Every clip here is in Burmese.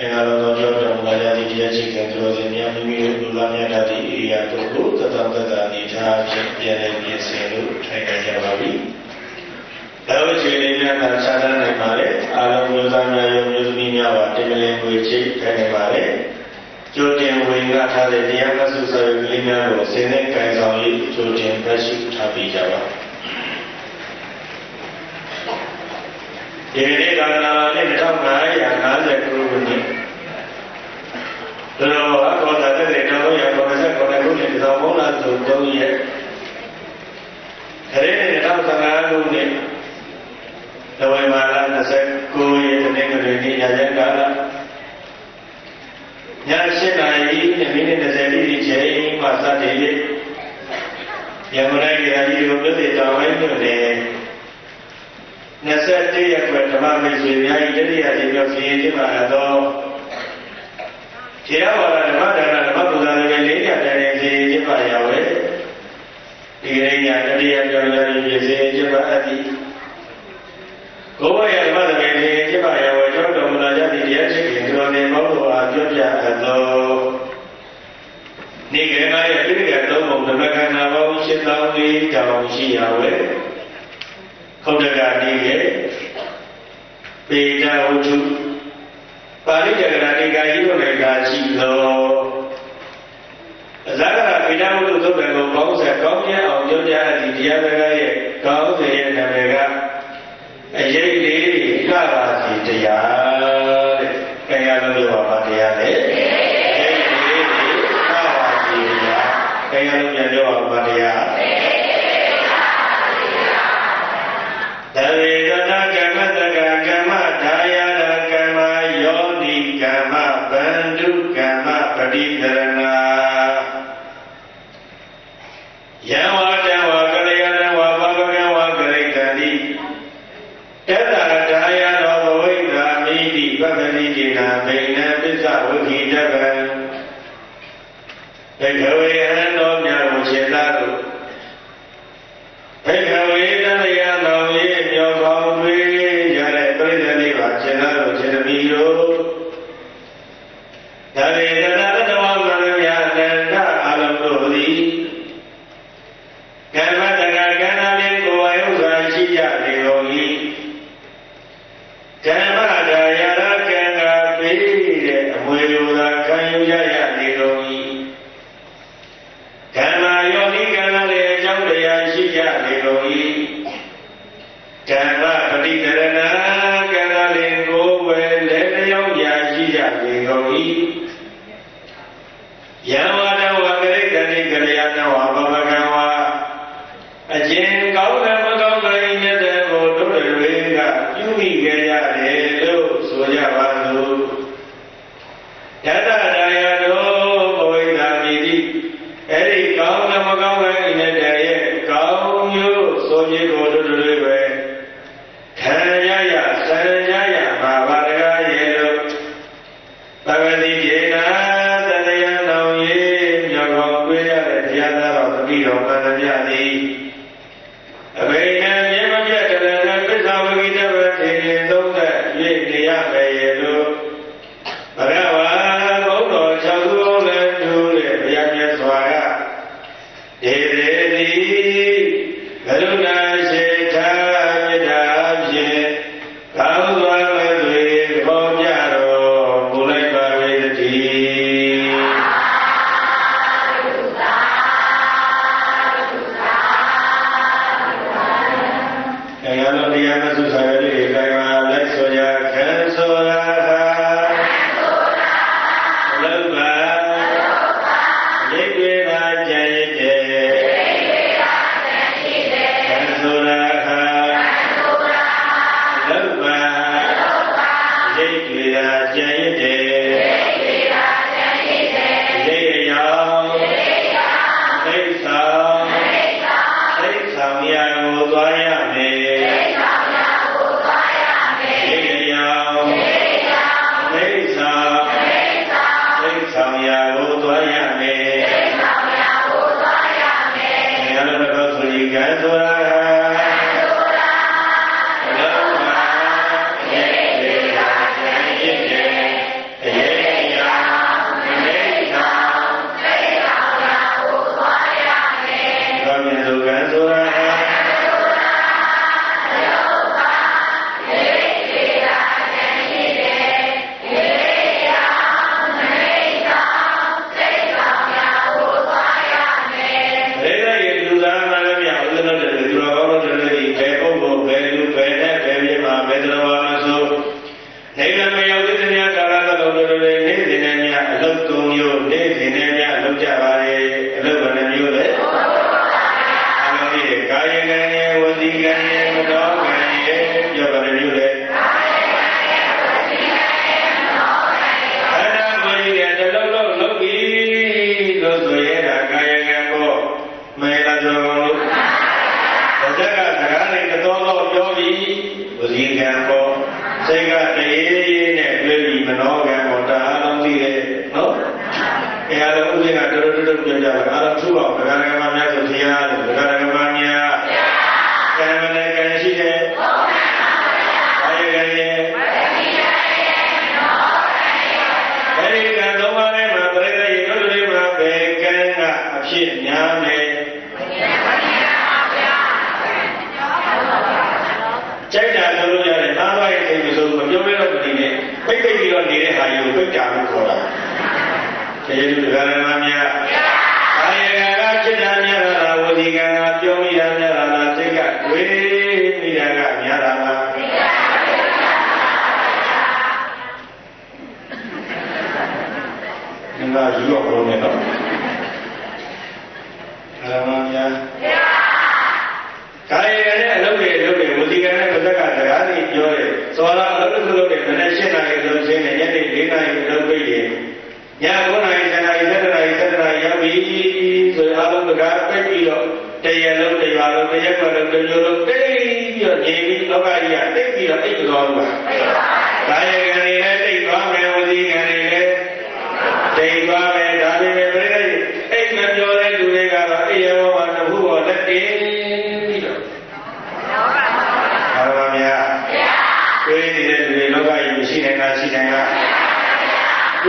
အင်္ဂါတော်သောကြောင့်တော်မူလာကြသည့်တရားချိကံသူတော်စင်များမိမိတို့လူလာများတတ်သည့်အေရာတို့ကိုသတ္တသတ္တအနေထားဖြင့်ပြန်လည်ပြင်ဆင်လို့ထိုင်နိုင်ကြပါပြီ။ဒါဝရှိလေးများကခြားတန်းနိုင်ပါလေ။အာလုံးမျိုးသားများရောမျိုးသမီးများပါတင်မလင်ကိုချိတ်ထိုင်နိုင်ပါလေ။ကျိုးတင်ဝင်ကထားတဲ့တရားမဆုစာရုပ်ကလေးများကိုဆင်းရဲကံဆောင်၍ကျိုးတင်သက်ရှိထားပြီးကြပါဒီနေ့ကလာတဲ့1550ခုနှစ် တော်အကောတာတဲ့တော်ရ89ခုနှစ်သောမုံလာသူ3ရက်ခရစ်2015ခုနှစ်နဝေဘာလ29ရက်နေ့ကလေးနေ့ညချမ်းကာလည7နာရီမိနစ်20တိချိန်မှစတင်၍ရမနိုင်ရာကြီးတို့ပြည်တော်ဝိုင်းမြို့နယ်21ရက်ွယ်ဓမ္မမိတ်ဆွေများဤတတိယအကြိမ်မြောက်စီရင်ခြင်းမှာတော့ ခြေရဝါဒဓမ္မဒါနဓမ္မပူဇာတွေလေးညတိုင်ရင်စီရင်ခြင်းမှာရဝဲဒီကိရိယာတတိယကျော်ရည်ပြည့်စီရင်ခြင်းမှာအတ္တိကိုယ်ဝရဓမ္မတွေစီရင်ခြင်းမှာရဝဲကျောင်းတော်မူလာကြသည့်တရားရှိခင်သူတော်နေမောတော်အားပြောပြအပ်သောနေကနာရဲ့ပြိဋကသုံးပုံဓမ္မခန္ဓာပေါင်း၈000လေးတောင်ရှိရဝဲခုတ်တကနေရဲ့ပေတဝတ္ထု ပါဠိတက္ကရာဒီကာကြီးတို့လည်းကာရှိသောအဇဂရပေတဝတ္ထုသုတ်တယ်ကိုကောင်းဆက်ကောင်းမြတ်အောင်ပြောပြအပ်သည့်တရားစကားရဲ့ကောင်းစေရဲ့နာမည်ကအရေးလေးကပါစီတရားတဲ့။အဲရလို့ပြောပါတရားလေ။အဲရလို့ပြန်ပြောပါတရားသဝေဒနာ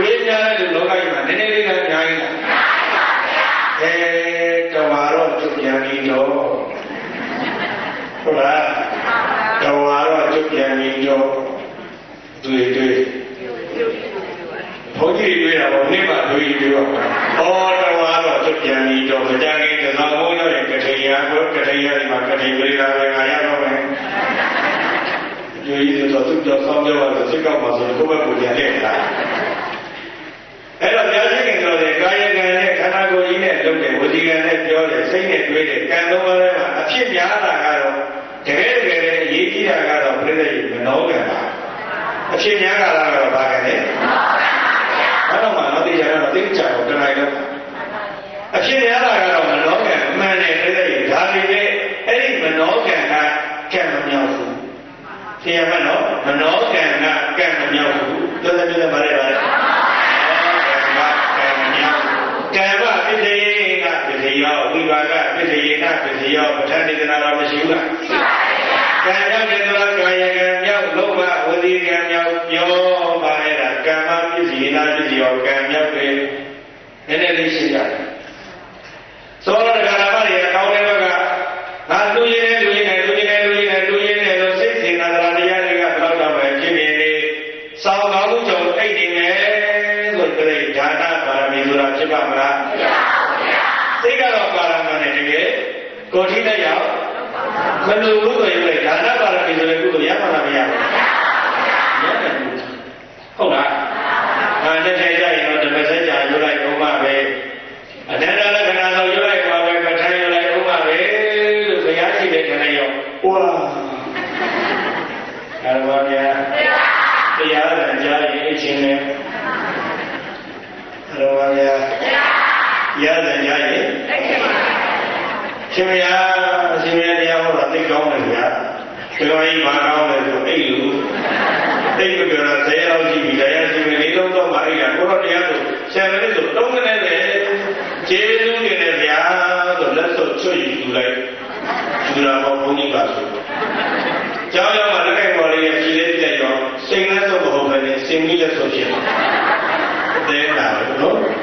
တွေးကြတဲ့လူလောကကြီးမှာနည်းနည်းလေးကအများကြီးလားအဲတော်တော့ကျုပ်ပြန်ပြီးတော့ဟုတ်လားတော်တော့ကျုပ်ပြန်ပြီးတော့တွေ့တွေ့ဘုန်းကြီးတွေ့တာပေါ့နေ့မှတွေ့တွေ့တော့ဩတော်တော့ကျုပ်ပြန်ပြီးတော့မကြခင်ကစားမိုးရတဲ့ကထေရကိုကထေရဒီမှာကထေပရိသာပဲငါရတော့မယ်ဒီလိုဆိုသူတော့ဆောင်းပြောတော့စိတ်ကောက်ပါဆိုတော့ဘုရားကိုပြန်တဲ့လား အဲ့တော့တရားရှိခင်ဆိုတဲ့ကာယကံနဲ့ခန္ဓာကိုယ်ကြီးနဲ့လုပ်တဲ့ဝစီကံနဲ့ပြောတဲ့စိတ်နဲ့တွေးတဲ့ကံသုံးပါးထဲမှာအဖြစ်များတာကတော့တကယ်တကယ်လည်းအရေးကြီးတာကတော့ပြည့်တဲ့မနောကံပါအဖြစ်များတာကတော့ဘာကံလဲမနောကံတော့တရားတော့သိကြတော့တနိုင်တော့အဖြစ်များတာကတော့မနောကံအမှန်နဲ့ပြည့်တဲ့ဒါပေမဲ့အဲ့ဒီမနောကံကကံမမြောက်ဘူးဆရာမနော်မနောကံကကံမမြောက်ဘူးပြောတယ်ပြောတယ်ဗါလဲဗါလဲကံမပစ္စယေကပစ္စယောဝိပါကပ စ္စယေကပစ္စယောပဋ္ဌာန်းဒေသနာတော်မရှိဘူးလားရှိပါပါဘုရားကံမြောက်တဲ့ကာယကံမြောက်လောဘဝစီကံမြောက်ပြောပါလေတာကံမပစ္စယေနာပစ္စယောကံမြောက်တယ်နည်းနည်းလေးရှင်းကြတယ်သောရကရာမတွေအကောင်းတဲ့ လူဘူးဆိုရင်လည်းဒါနပါရမီဆိုတဲ့ကုသိုလ်ရမှာလားမရဘူးရရတယ်ဟုတ်လားအဲနဲ့ထဲကြရင်တော့ဓမ္မစကြာရွတ်လိုက်တော့မှပဲအနန္တလက္ခဏာတော့ရွတ်လိုက်ပါပဲပဋ္ဌာန်းရွတ်လိုက်တော့မှပဲလို့ဘုရားရှိတဲ့ခဏရောက်ဝါအဲ့ဒါပါဗျာတရားတော်ကြားရင်အချင်းနဲ့အဲ့ဒါပါဗျာရတဲ့ကြားရင် ရှင်မယားရှင်မယားတရားဟောတာသိကောင်းတယ်ဗျာဒီလိုကြီးမကောင်းတယ်ဆိုအဲ့လူသိမပြောတော့ဇေယျအောင်ကြည့်ပြီးတရားရှင်မလေးလုံးတော့မှအဲ့ဒါကိုတော့တရားဆိုဆယ်မိနစ်ဆိုသုံးမိနစ်ပဲကျေးဇူးတင်တယ်ဗျာဆိုလက်စွပ်ချွတ်ယူယူလိုက်ယူလာတော့ဘုန်းကြီးပါဆိုကျောင်းရောက်မှလက်ကိုက်ပေါ်လေးရဲ့ခြေလေးပြည့်ရောစိတ်နဲ့တော့မဟုတ်ဘဲနဲ့စင်ကြီးလက်စွပ်ဖြစ်တယ်တဲ့တာနော်ဘယ်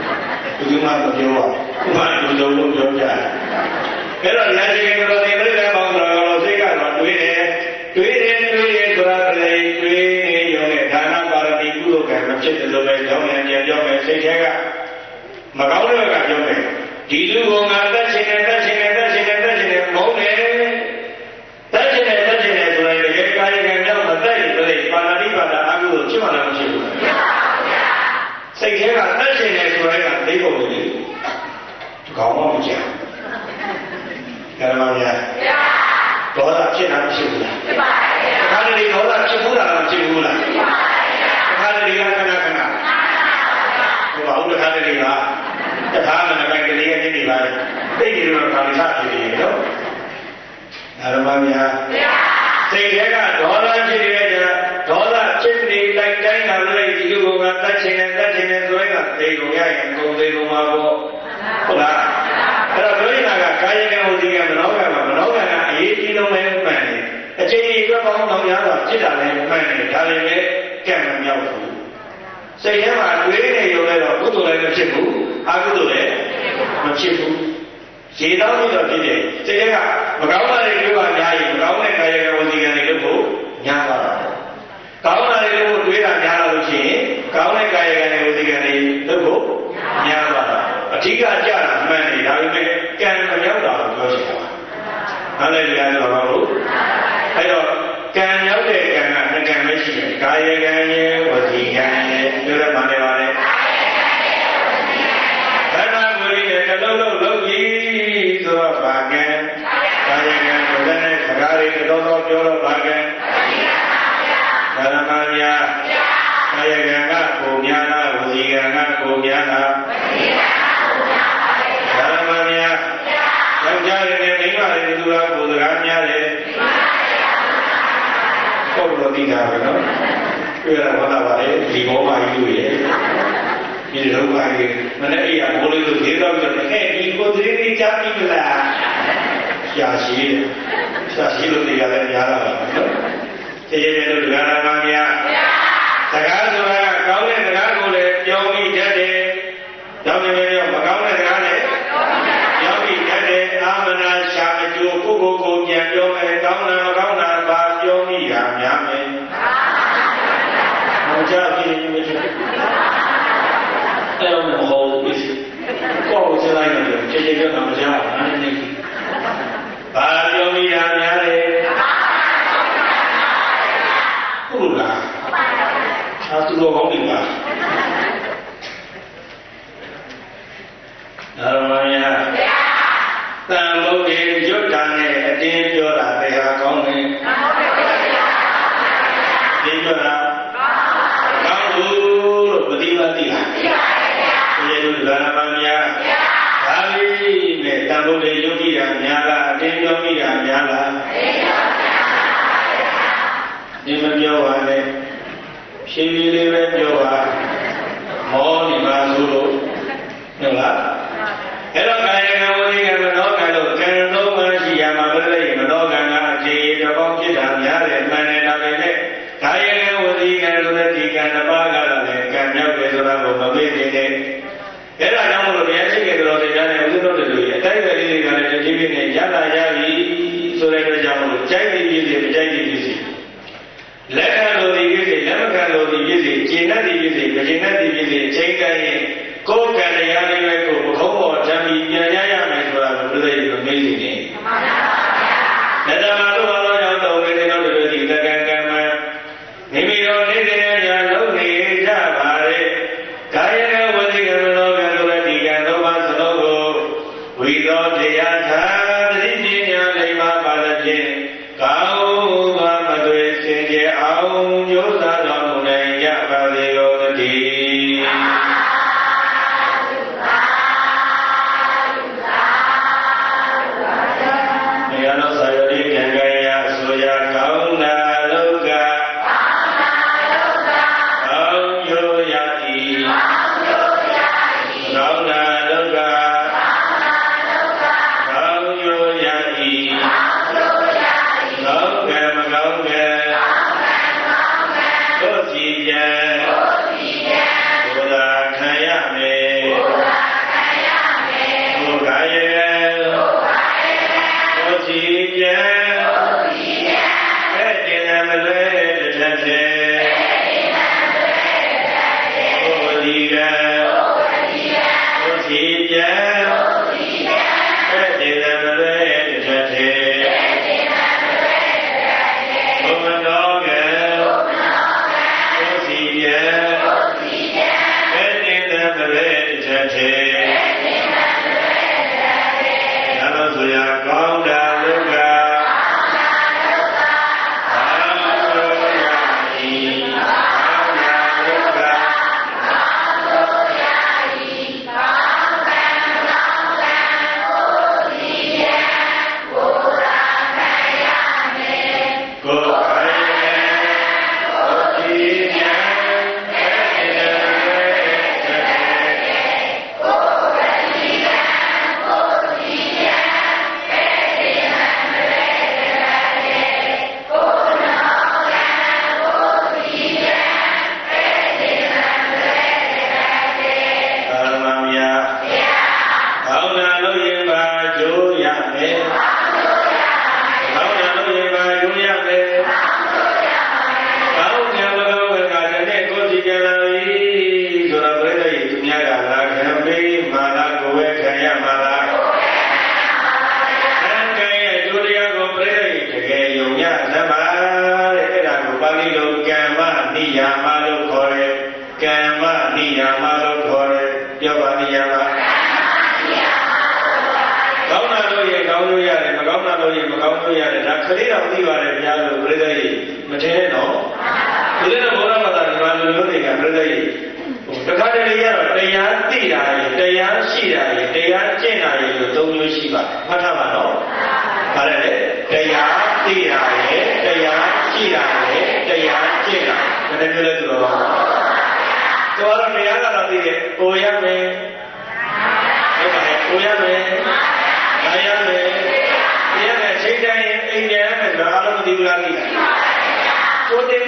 သူမှမပြောပါဘူးဘာလို့လုံးလုံးပြောကြတယ် အဲ့တော့ညာရှိကတော်တယ်ပြိတ္တပေါင်းတော်တော်စိတ်ကတော့တွေးတယ်တွေးတယ်တွေးတယ်ဆိုတာလည်းတွေးနေရုံနဲ့ဒါနပါရမီကုသိုလ်ကံမဖြစ်တယ်လို့ပဲကြောင်းရံကြပြောမယ်စိတ်ထဲကမကောင်းတဲ့ကပြောမယ်ဒီလူကငါတက်ချင်တယ်တက်ချင်တယ်တက်ချင်တယ်တက်ချင်တယ်မုန်းတယ်တက်ချင်တယ်တက်ချင်တယ်ဆိုရင်ဒီကာယကံကြောင့်မတက်ရင်ဆိုရင်ပါဠိပါဒအာဟုကိုဖြစ်မှလားမရှိဘူးဖြစ်ပါဘူးဗျာ လေးပုံလေးကောင်းမှမကြဘူးကရမများဒေါသဖြစ်တာဖြစ်ဘူးလားဖြစ်ပါရဲ့ခါတလေဒေါသဖြစ်ဘူးလားမဖြစ်ဘူးလားဖြစ်ပါရဲ့ခါတလေကခဏခဏဟိုဘာလို့ခါတလေကတခါမှလည်းပိုက်ကလေးရဲ့နေပါလေသိကြတော့ခါလေးစားဖြစ်နေတယ်နော်ဓမ္မများစိတ်ထဲကဒေါသဖြစ်နေတဲ့ကြာဒေါသဖြစ်နေလိုက်တိုင်းလာလိုက်ဒီလိုကတတ်ချင်တယ်တတ်ချင်တယ်ဆိုရင်ကသိကုန်ရရင်ကုန်သေးကုန်မှာပေါ့ဟုတ်လားအဲ့တော့ပြောနေတာကကာယကံဝစီကံမနောကံမှာမနောကံကအရေးကြီးဆုံးပဲမှန်တယ်အချိန်ကြီးအတွက် ပေါင်းတော့များတော့ဖြစ်တာလည်းမှန်တယ်ဒါလည်းပဲကံမမြောက်ဘူးစိတ်ထဲမှာတွေးနေရုံနဲ့တော့ကုသိုလ်လည်းမဖြစ်ဘူးအကုသိုလ်လည်းမဖြစ်ဘူးရေတောင်းပြီးတော့ဖြစ်တယ်စိတ်ထဲကမကောင်းတာတွေတွေးပါများရင်မကောင်းတဲ့ကာယကံဝစီကံတွေလို့ကိုညားသွားတာကောင်းတာတွေလို့တွေးတာများလို့ရှိရင်ကောင်းတဲ့ကာယကံတွေဝစီကံတွေလို့ကိုညားသွားတာအဓိကကြတာမှန်တယ်ဒါပေမဲ့ကံမရောက်တာကိုပြောချင်တာ။ဟုတ်တယ်ကြာဆိုတော့လို့အဲ့တော့ ကံရောက်တဲ့ကံကနှစ်ကံပဲရှိတယ်။ကာယကံရဲ့ဝစီကံရဲ့ပြောရမှလည်းပါလေ။ခန္ဓာကိုယ်ရဲ့တစ်လုံးလုံးလုံးကြီးဆိုတော့ဘာကံကာယကံကိုလည်းနဲ့စကားတွေတော်တော်ပြောတော့ဘာကံဓမ္မများကာယကံကကိုများလားဝစီကံကကိုများလားဓမ္မများယောက်ျားတွေနဲ့မိန်းမတွေသူကကိုယ်စကားများတယ် ဟုတ်လို့သိတာပဲနော်တွေ့ရတာဘာသာပါလဲဒီဘောမကြီးတို့ရဲ့ဒီလိုပါကြီးမနေ့အိယာဘိုးလေးတို့ဒေတော့ပြီးတော့ဟဲ့ဒီကိုသတင်းလေးကြားပြီလားရှာရှိရှာရှိလို့နေရတယ်များတာပါနော်တကယ်လို့ဒကာရမများစကားဆိုတာကောင်းတဲ့စကားကိုလည်းပြောပြီးတတ်တယ်ကြောင့်လည်းမကောင်းတဲ့စကားလည်းပြောပြီးတတ်တယ်အာမနာရှာမကျိုးကိုကိုကိုပြန်ပြောမယ်ကောင်းတာမကောင်းတာပါပြောမိတာများမယ်မကြပြီမရှိအဲ့တော့မဟုတ်ဘူး ကိုယ်စလိုက်တယ်ကျေကျေပြောတာမကြောက်ဘူးနည်းနည်းဘာပြောမိတာများတယ်ဟုတ်လားသာသူတော်ကောင်းတွေပါနာရမယတန်လို့ဒီရွတ်တာနဲ့အတင်းပြောတာတရားကောင်းတယ်ဒီပြောတာကောင်းဘူးလို့မသိပါသေးလားသိပါပါဘုရားဒီလိုဓမ္မများဒါ လေးနဲ့တန်လို့ဒီယုတ်ကြည့်တာများလားအတင်းပြောမိတာများလားဒီမပြောပါနဲ့ဖြည်းဖြည်းလေးပဲပြောပါမောနေပါဆိုလို့ဟုတ်လားအဲ့တော့ကာယကံဝိကံမနောကံလို့ကံလုံးမှရှိရမှာပဲလေမနောကံကအကျေတစ်ပေါင်းဖြစ်တာများတယ်မှန်တယ်ဒါပေမဲ့ကာယကံဝိကံဆိုတဲ့ဒီကံတစ်ပါးကလည်းကံမြောက်တယ်ဆိုတာကိုမမေ့နေနဲ့ အဲ့ဒါကြောင့်မလို့ဘုရားရှိခိုးတော်တရားနဲ့ဥဒ္ဓတော်တွေအတိုက်ပဲလေးတွေကလည်းတတိပိနဲ့ရလာရပြီဆိုတဲ့အတွက်ကြောင့်မလို့ကြိုက်ပြီးပြီမကြိုက်ပြီးပြီလက်ခံလို့ဒီဖြစ်စေလက်မခံလို့ဒီဖြစ်စေကျင့်တတ်ဒီဖြစ်စေမကျင့်တတ်ဒီဖြစ်စေချိန်တိုင်းရင်ကိုယ်ကံတရားလေးပဲကိုပခုံးပေါ်ဓာတ်ပြီးပြန်ရရမယ်ဆိုတာကိုပြည့်စုံမမေးနေတယ်။မှန်ပါ Yeah.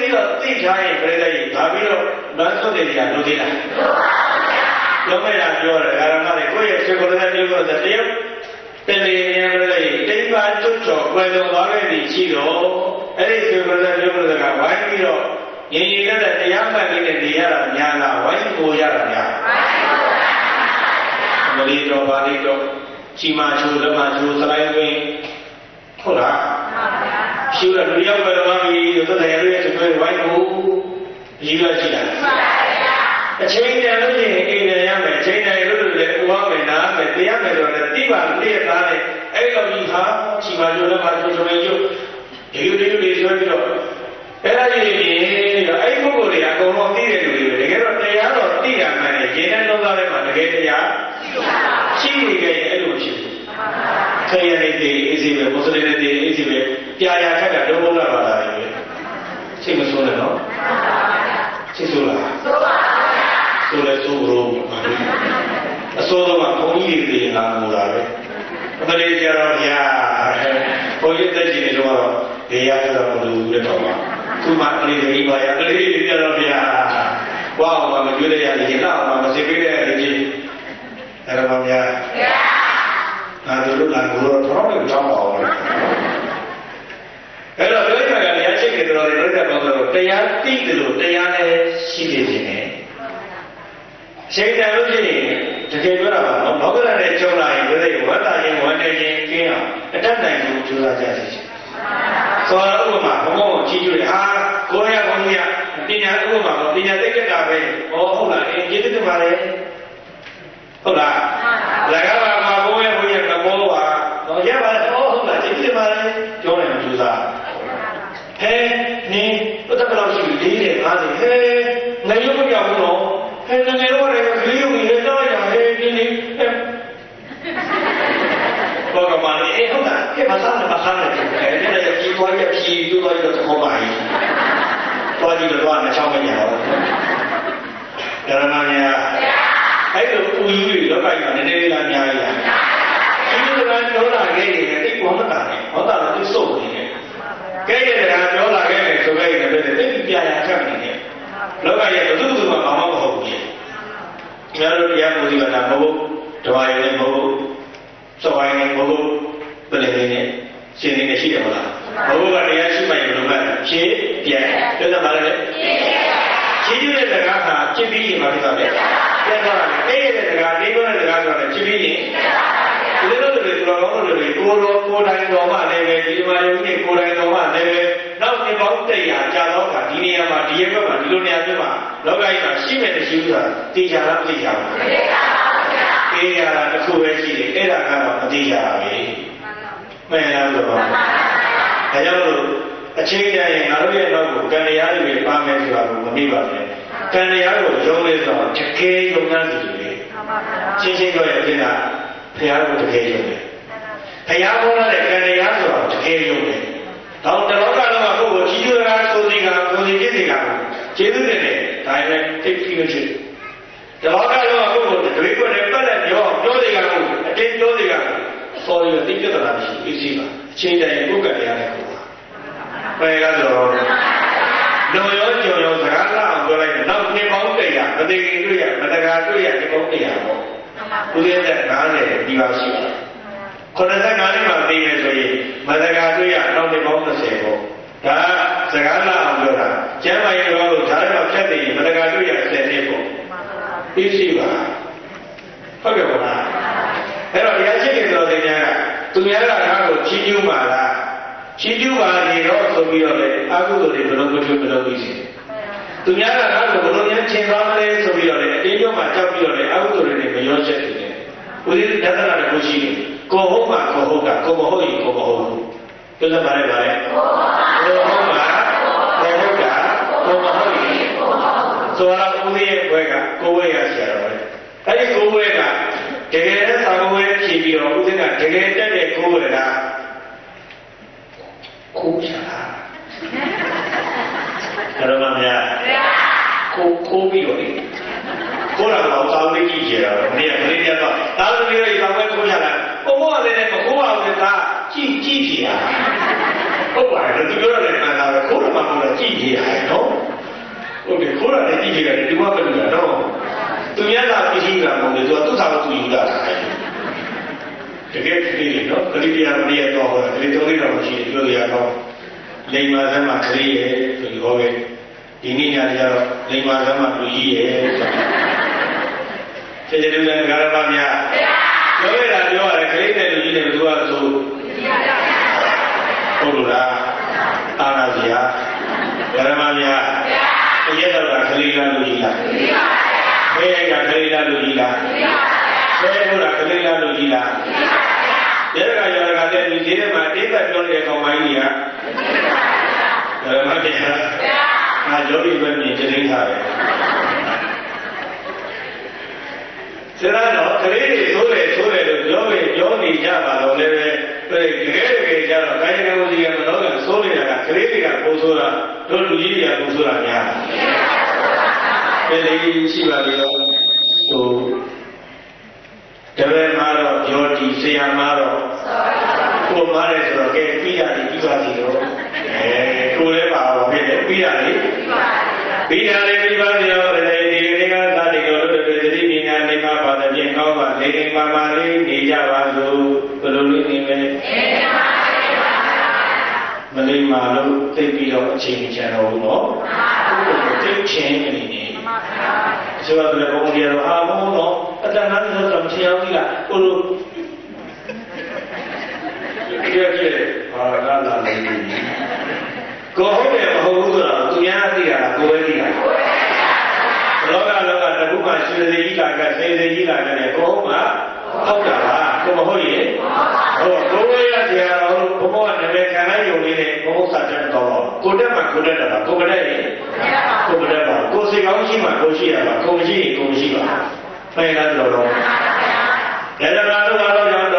ပြီးတော့သိထားရင်ပြည့်တဲ့ရင်ဒါပြီးတော့မတ်သွတ်တယ်ကလိုသေးလားလိုမဲ့တာပြောတယ်အာရမတွေကိုယ့်ရဲ့စေကိုယ်နဲ့ပြောတဲ့တရားတဏှေဉာဏ်ပြည့်တဲ့တိမ်ပါကျွတ်ကျော်ကွယ်လွန်သွားခဲ့ပြီရှိတော့အဲ့ဒီစေကိုယ်နဲ့ပြောတဲ့ကဝိုင်းပြီးတော့ရင်ရင်တဲ့တရားမှတ်လေးနဲ့နေရတာများလားဝိုင်းကိုရတာများမလီတော်ပါဠိတော်ချီမာချူလက်မချူစလိုက်တွင်ဟုတ်လားရှင်း ရလူရောက်ပဲတော့ပြီတို့တရားရဲ့ဆွေးဝိုင်းကိုရည်ရရှိတာအချိန်တန်လို့ရှိရင်အိမ်ရရမယ်အချိန်တန်လို့လည်းဥပမယ်နားမယ်တရားမယ်ဆိုတော့တိပါပြည့်သားတယ်အဲ့လိုကြီးဟာချီမာချူလက်မချူဆွေးကျုပ်ဒီလိုဒီလိုလေးဆွဲပြီးတော့အဲ့ဒါကြီးနေတော့အဲ့ဒီပုဂ္ဂိုလ်တွေအကုန်လုံးသိတဲ့လူတွေတကယ်တော့တရားတော့သိရမှန်းတယ်ရေနဲ့လုံးသားထဲမှာတကယ်တရားရှိနေကြရင်အဲ့လိုဖြစ်ဘူးခရ စ်ယာန်တွေအေးစီပဲမွတ်စလင်တွေအေးစီပဲကြာရခက်တာဒုက္ခလာပါလားပဲစိတ်မဆိုးနဲ့နော်စိတ်ဆိုးလားဆိုးပါဘူးဆိုလဲဆိုးလို့အစိုးရကဘုန်းကြီးတွေလာမူတာပဲအမလေးကြတော့ဗျာဘုန်းကြီးတက်ကြည့်နေတော့ဘေးရတော့မလို့တဲ့တော့မှာသူမှအလေးကြီးပါရအလေးကြီးကြတော့ဗျာဝါအောင်မကြွေးရရင်တော့မှမစစ်ပေးတဲ့အနေကြီးအဲ့ဒါမှများဗျာ ငါတို့လာကိုတော့တော့တော့ကြောင်းပါအောင်အဲ့တော့ဒုက္ခကတရားရှိနေတော့ဒုက္ခတော့တရားသိတယ်လို့တရားနဲ့ရှိနေခြင်းနဲ့ချိန်တယ်လို့ရှိရင်တကယ်ပြောတာပါနော်ဘောဂရနဲ့ကြုံလာရင်ဒီလိုဝတ်တာရင်ဝတ်နေရင်ကျင်းအောင်အတတ်နိုင်လို့ကြိုးစားကြရစီဆိုတော့ဥပမာဘုံဘုံချီးကျူးတယ်ဟာကိုရဘုံကြီးကပညာဥပမာကပညာသိက္ခာပဲဟောဟုတ်လားအင်းကျေးဇူးတင်ပါတယ်ဟုတ်လားလည်းကပါမှာဘုံရဲ့ဘုံရဲ့ကဘောပါတော့ရပါတယ်ဟောဟုတ်လားကျေးဇူးတင်ပါတယ် ပြောနေမှကြိုးစားဟဲနင်းဘုဒ္ဓဘလောက်ရှိပြီ40 50ဟဲငရုပ်မပြောင်းဘူးနော်ဟဲငငယ်တော့လည်းခလေးုံကြီးလည်းတော့ရဟဲဒီနေ့ဘောကမာနေဟုတ်လားဟဲမဆန်းမဆန်းတယ်အဲဒီလည်းကြီးသွားရဖြီးသွားရတော့ခေါ်ပါရင်သွားကြည့်တော့နှချောင်းမညာတော့ရဏနာညာအဲ့လိုပူယူပြီးလောကကြီးမှာနည်းနည်းလေးလားအများကြီးလားဒီလိုကပြောလာခဲ့ရင်တိတ်ဘောမတာနဲ့ဟောတာလည်းသူစုပ်နေတယ် ကဲရတဲ့ကပြောလာခဲ့တယ်ဆိုခဲ့ရင်လည်းတိတ်ပြရာခက်နေတယ်လောကကြီးဘယ်သူမှမမမဟုတ်ဘူးကျန်တို့တရားမူဒီကတာမဟုတ်ဓဝါရည်မဟုတ်စောပိုင်းနေမဟုတ်ဘယ်လိုနေရှင်နေရှိတယ်မလားဘုရားကတရားရှိမှရင်ဘယ်လိုမှရှင်းပြန်ပြောတာပါလေရှင်းပြတဲ့စကားဟာချစ်ပြီးရင်မဖြစ်ပါနဲ့ပြန်သွားတယ်အေးတဲ့စကားလေးပြောတဲ့စကားဆိုတော့ချစ်ပြီးရင်ဒီလို လိုတွေတော်ကောင်းလို့တွေကိုတော်ကိုတိုင်းတော်မှလည်းပဲဒီမှာယုံကြည်ကိုတိုင်းတော်မှလည်းပဲနောက်ဒီပေါင်းတရားကြာတော့ကဒီနေရာမှာဒီရက်ဘက်မှာဒီလိုနေရာပြမှာလောကကြီးမှာရှိမယ်မရှိဘူးဆိုတာသိကြလားမသိကြဘူးမသိကြပါဘူးဗျာသိရတာတစ်ခုပဲရှိတယ်အဲ့ဒါကတော့မသိကြပါဘူးမှန်လားဆိုတော့ဒါကြောင့်လို့အချင်းချင်းရင်ငါတို့ရဲ့တော့ကိုကံတရားတွေပါမယ်ဆိုတာကိုမသိပါနဲ့ကံတရားကိုယုံလို့ဆိုတော့တကယ်ယုံမှန်းတယ်လေချင်းချင်းတို့ရဲ့အဖြစ်က ဘုရားကိုတကယ်ယုံတယ်ဘုရားဟောတဲ့ကံတရားဆိုတော့တကယ်ယုံတယ်တော့တလောကလုံးကကိုယ်ကိုကြီးကျယ်တာဆိုစီကဆိုစီဖြစ်စီကကျေးဇူးတင်တယ်ဒါပေမဲ့သိပြီးလို့ရှိတလောကလုံးကကိုယ်ကိုတွေးကိုလည်းပတ်လက်ပြောပြောစီကကိုအတင်းပြောစီကဆိုရသိပြတာမရှိအစီပါအချင်းတိုင်းကိုယ်ကတရားနဲ့ကိုယ်ဘယ်ကတော့လုံရောကြော်ရောစကားလာအောင်ပြောလိုက်တယ်နောက်နှစ်ပေါင်းတရာမသိခင်တွေ့ရမတကာတွေ့ရနှစ်ပေါင်းတရာပေါ့ ဦးရတဲ့90ဒီပါရှိတယ်95နှစ်မှသိမယ်ဆိုရင်မတကာတွေ့ရနောက်နှစ်ပေါင်း30ပေါ့ဒါစကားလာအောင်ပြောတာကျမ်းမာရေးတော်လို့ဓာတ်တော့ဖြတ်နေရင်မတကာတွေ့ရ10နှစ်ပေါ့သိရှိပါဟုတ်ကဲ့ပါလားအဲ့တော့တရားရှိခင်တော်တဲ့ညာကသူများကငါ့ကိုချီးကျူးပါလားချီးကျူးပါနေတော့ဆိုပြီးတော့လေအကုသိုလ်တွေဘယ်လိုမထွေးဘယ်လိုပြီးစီ သူများကငါ့ကိုဘယ်လိုများချင်သွားမလဲဆိုပြီးတော့လေအတင်းပြောမှကြောက်ပြီးတော့လေအကုသိုလ်တွေမရောချက်တယ်ဦးဇင်းတသနာနဲ့ကိုရှိတယ်ကိုဟုတ်မှာကိုဟုတ်တာကိုမဟုတ်ရင်ကိုမဟုတ်ဘူးပြောစမ်းပါလေပါလေကိုဟုတ်မှာကိုဟုတ်တာကိုမဟုတ်ရင်ကိုမဟုတ်ဆိုတော့ဦးဇင်းရဲ့ဘွဲကကိုဝဲရဆရာတော်ပဲအဲ့ဒီကိုဝဲကတကယ်နဲ့သာဝဲဖြည့်ပြီးတော့ဦးဇင်းကတကယ်တက်တဲ့ကိုဝဲကကိုချာ ဘယ်တော့မှမရကိုကိုပြီးတော့လေကိုရတော့သာဝဲကြည့်ကြတာတော့နေရာလေးရတော့သာဝဲလေးရသာဝဲကိုချလာဘုံဘောလည်းမကိုအောင်လည်းသာကြည့်ကြည့်ပြရဟုတ်ပါတယ်သူပြောတယ်မှန်တာပဲကိုရမှာကိုကြည့်ပြရတယ်နော်ဟုတ်တယ်ကိုရလည်းကြည့်ပြရတယ်ဒီမှာပဲလို့နော်သူများကမရှိတာမဟုတ်ဘူးသူကသူ့သာသူယူတာတကယ်ကြည့်လေနော်ကလေးတရားမရတော့ဘူးကလေးတော်လေးတော့မရှိဘူးပြောရတော့ လိမ္မာသမ်းမှာကလေးရဲ့ဆိုပြီးဟောခဲ့ဒီနေ့ညကျတော့လိမ္မာသမ်းမှာလူကြီးရဲ့ကျေကျေတူလည်းကာရမများပြောရတာပြောရတယ်ကလေးနဲ့လူကြီးနဲ့ဘယ်သူကဆိုဟုတ်လို့လားအာနာစီဟာကာရမများအရက်တော့ကလေးလားလူကြီးလားဘယ်ကကလေးလားလူကြီးလားဘယ်လိုလားကလေးလားလူကြီးလားရဲကရောကလည်းဒီထဲမှာတိတ်သက်ပြောနေတဲ့ကောင်မကြီးက ဘယ်မှာပြန်အာယောဂီပဲမြင်ခြင်းထားတယ်ဆရာတော်ကလေးတွေသိုးတယ်သိုးတယ်လို့ပြောရင်ပြောနေကြပါတော့လည်းပဲတကယ်တကယ်ကြတော့ကာယကံဝစီကမတော်ကသိုးနေတာကကလေးတွေကပုံဆိုးတာတို့လူကြီးတွေကပုံဆိုးတာများတယ်ဒီလေးရှိပါလေတော့ဟိုတပည့်မှာတော့ယောဒီဆရာမှာတော့ကိုမားတယ်ဆိုတော့ကဲပြီးရတယ်ပြီးပါစီတော့ အဲကိုလည်းပါတော့ဖြစ်တယ်ပြီးရတယ်ပြီးရတယ်ပြီးပါစီတော့လည်းဒီနေ့ကသာတိကိုတို့တို့သတိပညာနေမှာပါတဲ့ပြင်ကောင်းပါနေနေပါပါလေးနေကြပါစို့ဘယ်လိုလေးနေမလဲမလေးမာလို့သိပြီးတော့အချိန်ချင်တော့ဘူးနော်သိချင်းအနေနဲ့ဆိုတော့လည်းဘုံကြီးတော့အာဘုံတော့အတန်းနဲ့ဆိုတော့မချင်အောင်ကြီးလားဟိုလိုကြည့်ကြည့်ဟာလာလာလေး ကိုဟုတ်တယ်မဟုတ်ဘူးဆိုတော့သူများသိတာကိုပဲသိတာလောကလောကတခုမှရှင်စေကြီးလာကစေစေကြီးလာကလည်းကိုဟုတ်မှာဟုတ်တာပါကိုမဟုတ်ရင်ဟုတ်ကိုဝေးရဆရာတော်ဘုမောကလည်းခံလိုက်ယုံလေးနဲ့ဘုမောစာတဲ့တော့ကိုတက်မှာကိုတက်တာပါကိုမတက်ရင်ကိုမတက်ပါကိုစိတ်ကောင်းရှိမှကိုရှိရပါကိုမရှိရင်ကိုမရှိပါဖယ်လားတော်တော်ဒါကြလားတော့တော့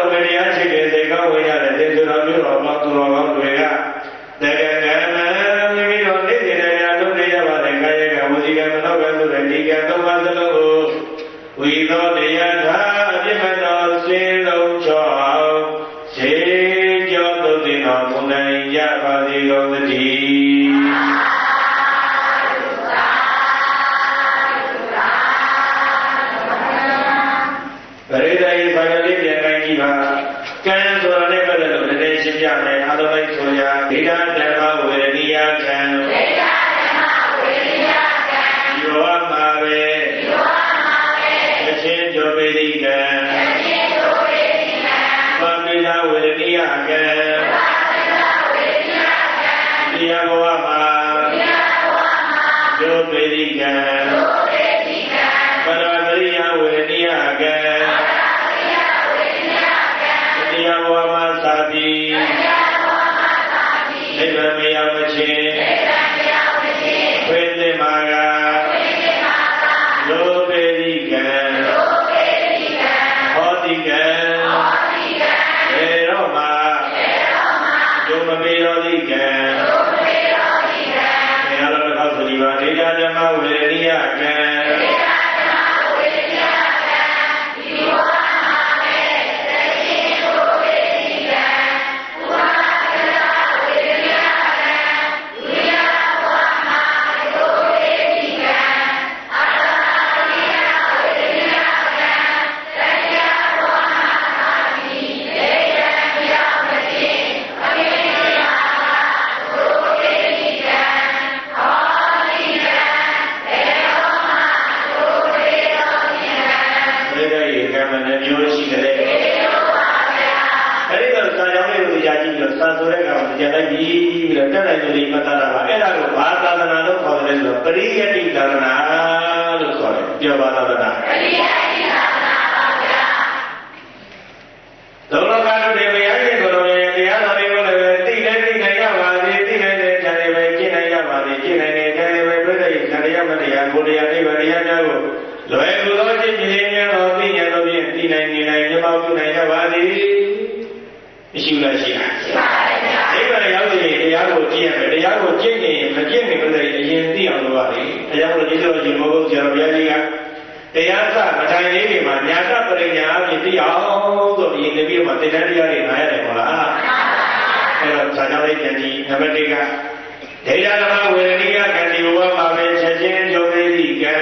ဒေတာဓမ္မဝေရဏိယကံဒီဘဝမှာပဲချက်ချင်းကြုံနေသည့်ကံ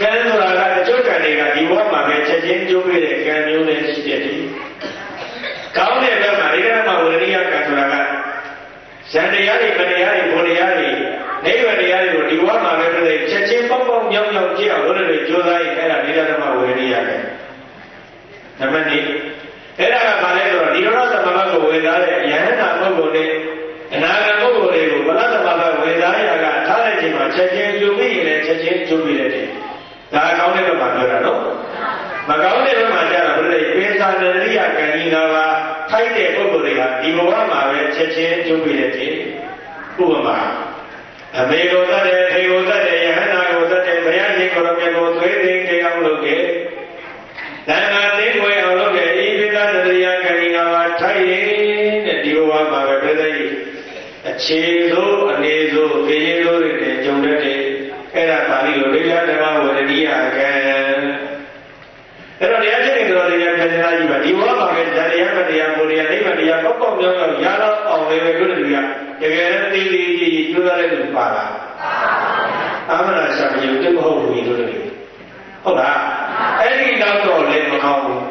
ကံဆိုတာကတချို့ကံတွေကဒီဘဝမှာပဲချက်ချင်းကြုံရတဲ့ကံမျိုးနဲ့ရှိတယ်ဒီကောင်းတဲ့ဘက်မှာဒေတာဓမ္မဝေရဏိယကံဆိုတာကဇန်တရားတွေပတရားတွေဘုရားတွေနိဗ္ဗာန်တရားတွေကိုဒီဘဝမှာပဲပြည့်ချက်ချင်းပေါက်ပေါက်မြောက်မြောက်ကြည့်အောင်လို့လည်းကြိုးစားရင်အဲ့ဒါဒေတာဓမ္မဝေရဏိယကံနံပါတ်2 ဒါအကောင်းတဲ့ဘက်မှာပြောတာနော်မကောင်းတဲ့ဘက်မှာကျတော့ဘုရားပိဿာနရိယကံကြီးနာပါထိုက်တဲ့ပုဂ္ဂိုလ်တွေကဒီဘဝမှာပဲချက်ချင်းကျုပ်ပြီးတဲ့ချိန်ဥပမာအမေကိုသတ်တယ်ဖေကိုသတ်တယ်ယဟန္တာကိုသတ်တယ်ဘုရားရှင်ကိုရောမြတ်ကိုသွေးသိမ်းတရားလုပ်ခဲ့တဏ္ဍာသိခွေအောင်လုပ်တဲ့ဤပိသတရိယကဏီငါးပါးထိုက်ရင်တဲ့ဒီဘဝမှာပဲပြည့်တဲ့အခြေသို့အနေသို့ခေရင်သို့တွေနဲ့ကြုံတတ်တဲ့ အဲ့ဒါပါဠိလိုဒိဋ္ဌဓမ္မဝရဏိယကံအဲ့တော့တရားချင်းတွေတော်တရားပြန်လာကြည့်ပါဒီဘဝမှာပဲတရားမတရားကိုတရားနိဗ္ဗာန်တရားပေါ့ပေါ့မြောက်မြောက်ရတော့အောင်လည်းပဲတို့တွေကတကယ်တည်းသေးသေးကြီးကျိုးစားတဲ့လူပါလားအာမနာရှာမယုတ်တဲ့မဟုတ်ဘူးတို့တွေဟုတ်လားအဲ့ဒီတော့တော့လည်းမကောင်းဘူး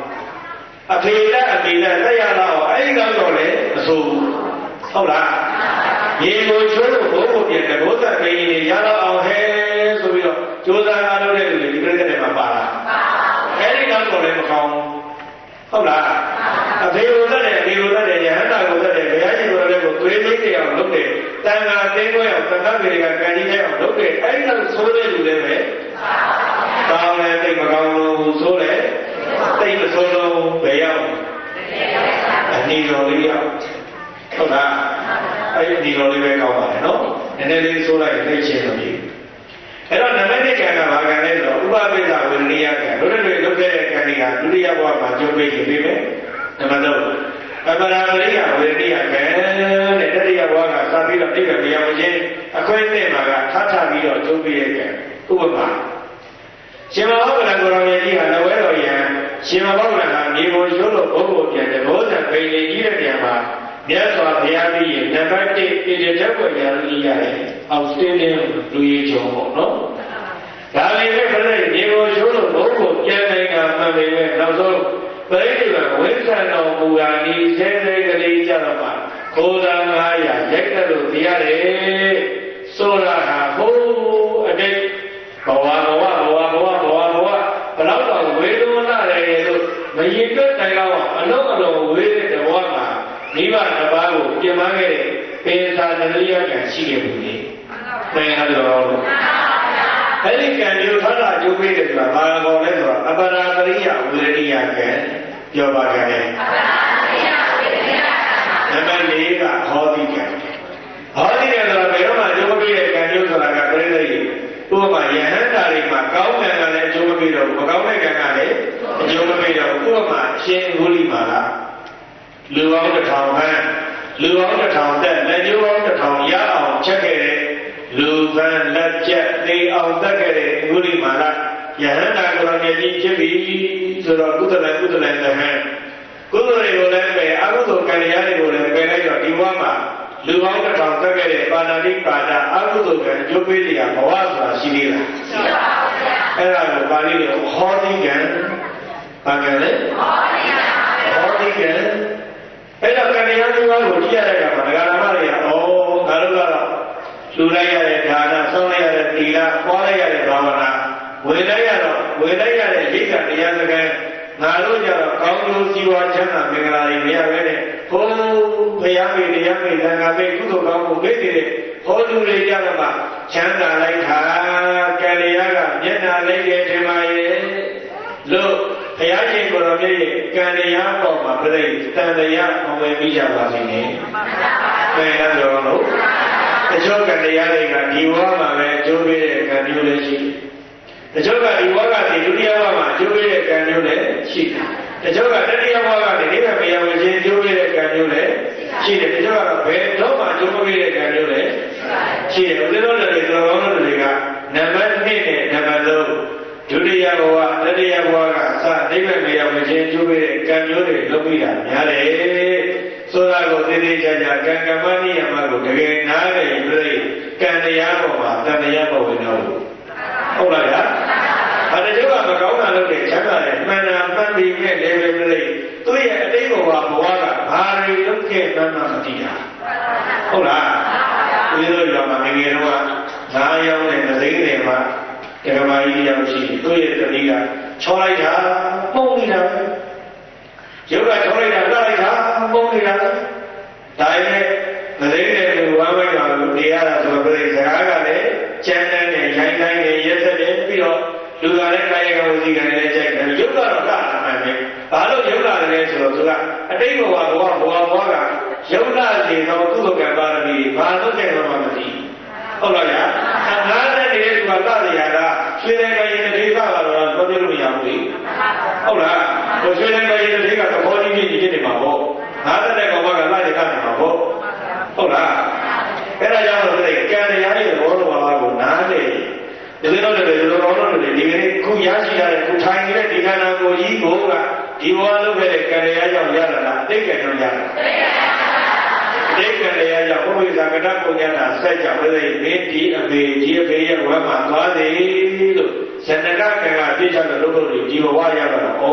အဖေလက်အမေလက်သက်ရတော့အဲ့ဒီတော့တော့လည်းမဆိုးဘူးဟုတ်လားရေကိုချိုးလို့ဘိုးဘုံပြန်တဲ့ဘုရားမင်းကြီးတွေရတော့အောင်ဟဲဆိုပြီးတော့ ကြိုးစားအားလုပ်တဲ့လူတွေဒီပြည့်တဲ့မှာပါလားအဲ့ဒီတော့တော့လည်းမကောင်းဘူးဟုတ်လားအဖေကိုသက်တယ်အမေကိုသက်တယ်ယဟန္တာကိုသက်တယ်ဘုရားရှင်ကိုလည်းကိုသွေးသိတဲ့အောင်လုပ်တယ်တန်ခါသိခွဲအောင်တန်ခါတွေကကံကြီးတဲ့အောင်လုပ်တယ်အဲ့ဒီတော့ဆိုးတဲ့လူတွေပဲကောင်းတယ်တိတ်မကောင်းလို့ဆိုးတယ်တိတ်မဆိုးလို့ဘယ်ရောက်အနည်းတော်လေးရောက်ဟုတ်လားအဲ့ဒီတော်လေးပဲကောင်းပါတယ်နော်နည်းနည်းလေးဆိုးလိုက်သိချင်းမဖြစ် အဲ့တော့နမတိကံကဘာကံလဲဆိုတော့ဥပပိသဝိရိယကံတို့တွေလုပ်တဲ့ကံတွေကဒုတိယဘဝမှာကျုပ်ပေးရင်ပြီးမယ်နံပါတ်3အပရာဝိရိယဝိရိယကံတဲ့တတိယဘဝကစပြီးတော့အိဗေမယမချင်းအခွင့်အရေးမှာကထထပြီးတော့ကျုပ်ပေးရကံဥပမာရှင်မောဂလကိုရောင်ရဲ့ကြီးဟာနဝဲတော်ယံရှင်မောဂလဟာမြေကိုရိုးလို့ဘုဘပြန်တဲ့ဘောဇံပိန်လေးကြီးတဲ့နေရာမှာ မြတ်စွာဘုရားပြီးရင်နံပါတ်1ပြည်တဲ့ချက်ွယ်ရာလူကြီးရတယ်အောက်စတင်းတင်းလူကြီးချုံပေါ့နော်ဒါလည်းပဲပြည့်မြေကိုရိုးလို့ဘုဘပြန်နိုင်တာမှန်ပေမဲ့နောက်ဆုံးပရိသေဝဝိသံတော်မူရာဤဆဲဆဲကလေးကြတော့မှဘုရား900ရိုက်တယ်လို့တရားတယ်ဆိုရဟာဟိုးအတိတ်ဘဝဘဝဘဝဘဝဘဝဘဝဘလောက်တော့ဝေဒနာတယ်လို့မရင်တွက်တိုင်တော့အလုံးအလုံးဝေးတဲ့ဘဝ မှာမိဘတစ်ပါးကိုပြင်ပခဲ့တဲ့ပေသာတရိယကံရှိခဲ့ဘူးလေသင်ရတယ်တော့အဲ့ဒီကံမျိုးထတာကျိုးပေးတယ်ဆိုတာဘာကောလဲဆိုတော့အပရာပရိယဝေရိယကံပြောပါကြတယ်အပရာပရိယဝေရိယကံနံပါတ်၄ကဟောတိကံဟောတိကံဆိုတာဘယ်တော့မှကျိုးပေးတဲ့ကံမျိုးဆိုတာကပြိဿကြီးဥပမာယဟန္တာတွေမှာကောင်းကံကလည်းအကျိုးမပေးတော့ဘူးမကောင်းတဲ့ကံကလည်းအကျိုးမပေးတော့ဘူးဥပမာအရှင်ဝုလိမာက လူပေါင်းတစ်ထောင်ခန့်လူပေါင်းတစ်ထောင်တက်လက်ကျိုးပေါင်းတစ်ထောင်ရအောင်ချက်ခဲ့တဲ့လူပန်းလက်ချက်သိအောင်တက်ခဲ့တဲ့ဝုလိမာကယဟန္တာကိုယ်တော်မြတ်ကြီးဖြစ်ပြီဆိုတော့ကုသလကုသလသဟံကုသိုလ်တွေကိုလည်းပဲအကုသိုလ်ကံရည်တွေကိုလည်းပယ်လိုက်တော့ဒီဘဝမှာလူပေါင်းတစ်ထောင်တက်ခဲ့တဲ့ပါဏာတိပါဒအကုသိုလ်ကံကျိုးပေးလျာဘဝဆိုတာရှိသေးလားရှိပါဘူးဗျာအဲ့ဒါကိုပါဠိလိုဟောတိကံဘာကံလဲဟောတိကံဟောတိကံ အဲ့တော့ကံတရားဒီဘဝကိုကြည့်ရတဲ့အခါမှာဒကာဓမ္မတွေကဩငါတို့ကတော့လူလိုက်ရတဲ့ဒါနဆောင်းလိုက်ရတဲ့သီလပွားလိုက်ရတဲ့ဘာဝနာဝေလိုက်ရတော့ဝေလိုက်ရတဲ့ရိက္ခတရားစကံငါတို့ကြတော့ကောင်းကျိုးစီးပွားချမ်းသာမင်္ဂလာတွေမရဘဲနဲ့ဘုန်းဘုရားမေတရားမေသံဃာမေကုသိုလ်ကောင်းမှုမေ့နေတဲ့ဟောသူတွေကြတော့မှချမ်းသာလိုက်တာကံတရားကမျက်နာလိုက်ရဲ့ထင်ပါရဲ့လို့ဘု ရားရှင်ကိုယ်တော်မြတ်ရဲ့ကံတရားပေါ်မှာပြိတ္တန်တရားမဝင်ပြီးကြပါစေနဲ့။ဘယ်လိုလဲလို့တချို့ကံတရားတွေကဒီဘဝမှာပဲအကျိုးပေးတဲ့ကံမျိုးလည်းရှိတယ်တချို့ကဒီဘဝကနေဒုတိယဘဝမှာအကျိုးပေးတဲ့ကံမျိုးလည်းရှိတယ်တချို့ကတတိယဘဝကနေနိဗ္ဗာန်မရောက်ခြင်းအကျိုးပေးတဲ့ကံမျိုးလည်းရှိတယ်တချို့ကတော့ဘယ်တော့မှအကျိုးမပေးတဲ့ကံမျိုးလည်းရှိတယ်ဦးဇင်းတို့တွေတော်တော်တို့တွေကနံပါတ်1နဲ့နံပါတ်3ဒုတိယဘဝတတိယဘဝကစနိဗ္ဗာန်မရောက် ခြင်းအကျိုးပေးတဲ့ကံမျိုးတွေလုပ်ပြီးတာများတယ်ဆိုတာကိုသိသိကြကြကံကမ္မနိယမကိုတကယ်နားလည်ပြီးကံတရားပေါ်မှာတန်တရားပေါ်ဝင်တော့ဟုတ်လားဗျာ။အဲဒါကြောင့်မကောင်းတာလုပ်တဲ့ချမ်းသာတဲ့မှန်တာမှန်ပြီးမဲ့လေပဲပြိသူ့ရဲ့အတိတ်ဘဝဘဝကဘာတွေလုပ်ခဲ့မှန်းမသိတာ။ဟုတ်လား။ဒီလိုရောမငယ်ငယ်တော့ငါးယောက်နဲ့မသိနေမှာကမ္ဘာကြီးရောက်ရှိသူ့ရဲ့တတိကချောလိုက်တာ ပုံနေတာပဲ။ရုပ်ကချောလိုက်တာလှလိုက်တာပုံနေတာပဲ။ဒါရဲ့မသိတဲ့လူဝမ်းဝိုင်းပါလို့နေရတာဆိုတော့ပြိစကားကလည်းကျမ်းတမ်းနဲ့ရိုင်းတိုင်းနဲ့ရက်သက်တယ်ပြီးတော့လူကလည်းကာယကဝစီကလည်းကြိုက်တယ်ရုပ်ကတော့ကတာမှန်ပဲဘာလို့ရုပ်လာတယ်ဆိုတော့သူကအတိတ်ဘဝဘဝဘဝဘဝကရုပ်လာစေတော့ကုသကံပါရမီဘာလို့တဲ့မှမသိဟုတ်လားဗျာငါးတဲ့နေတဲ့သူကသရရာကရွှေတဲ့ကရင်တဲ့ကပါတော့မသိလို့မရဘူးလေ ဟုတ်လားဟိုရွှေတဲ့ကရင်တဲ့ကသဘောကြီးကြီးဖြစ်နေမှာပေါ့ငါးတဲ့ကောင်ကလာတဲ့ကနေမှာပေါ့ဟုတ်လားအဲ့ဒါကြောင့်လို့ဒီကံတရားရဲ့ဘောတော်ဘာကိုနားလေဒီလိုတော့ဒီလိုတော့တော့ဒီကနေ့ခုရရှိရတဲ့ခုထိုင်နေတဲ့ဒီခန္ဓာကိုယ်ကြီးကိုကဒီဘဝလုပ်ခဲ့တဲ့ကံတရားကြောင့်ရတာလားအတိတ်ကံကြောင့်ရတာအတိတ်ကံ တရားကြောင့်ဘုရားကတ္တပုံညာတာဆက်ကြဝိသေမင်းဒီအမေကြီးအဖေရဲ့ဝမ်းမှာသွားသည်လို့ဇဏကကံကပြည့်ချတဲ့လုပ်လို့ဒီဘဝရတာဩ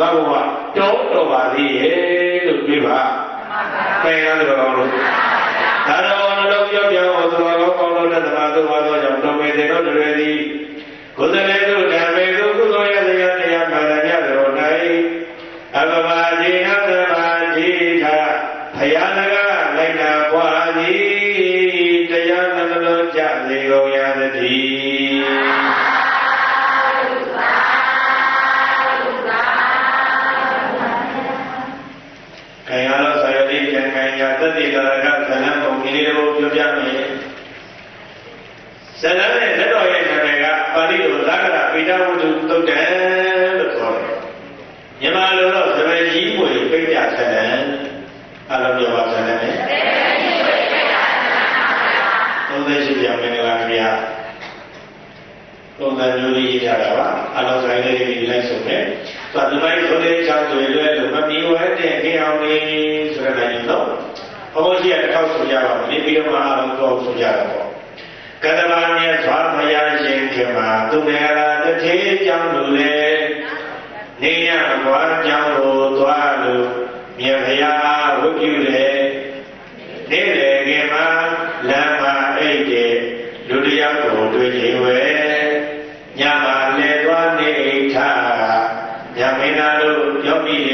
ငါဘဝတောတော်ပါသေးရဲ့လို့ပြောပါမှန်ပါပါဘယ်ရလို့ကောင်းလို့သာတော်နှလုံးပြောပြောအောင်သောကောကောင်းလို့သမာသုဘာသောကြောင့်တော်ပေတဲ့တို့တွေသည်ကုသလေတို့ဓမ္မေ ဇလံနဲ့လက်တော်ရဲ့နာမည်ကပါဠိလိုသက္ကရာပိဋကဝတ္ထုသုတ်တံလို့ခေါ်တယ်မြန်မာလိုတော့ဇမကြီးမွေပိဋကဇလံအလုံးပြောပါဇလံနဲ့သုံးသက်ရှိပြမင်္ဂလာခင်ဗျာပုံစံမျိုးလေးရေးထားတာပါအလုံးဆိုင်လေးတွေလိုက်ဆိုမယ်။သွားဒီမိုင်းဆိုတဲ့ချောင်းတွေလွဲလို့မမီဝဲတဲ့ခင်အောင်လေးဆိုတဲ့နိုင်တော့ဘုန်းကြီးကတစ်ခေါက်ဆိုကြပါမယ်။ပြီးတော့မှအလုံးတော့ဆိုကြတာပေါ့။ ကတ္တမမြတ်စွာဘုရားရှင်ခင်မှာသူမေရာတထေးကြောင့်လို့လေနေရဘွားကြောင့်လို့သွားလို့မြတ်ဘုရားဝတ်ပြုလေနေလေခင်မှာလမ်းမှာအိတ်တဲ့လူတယောက်ကိုတွေ့ချိန်ဝဲညမှာလဲသွားနေထညမင်းသားတို့ပြောပြီး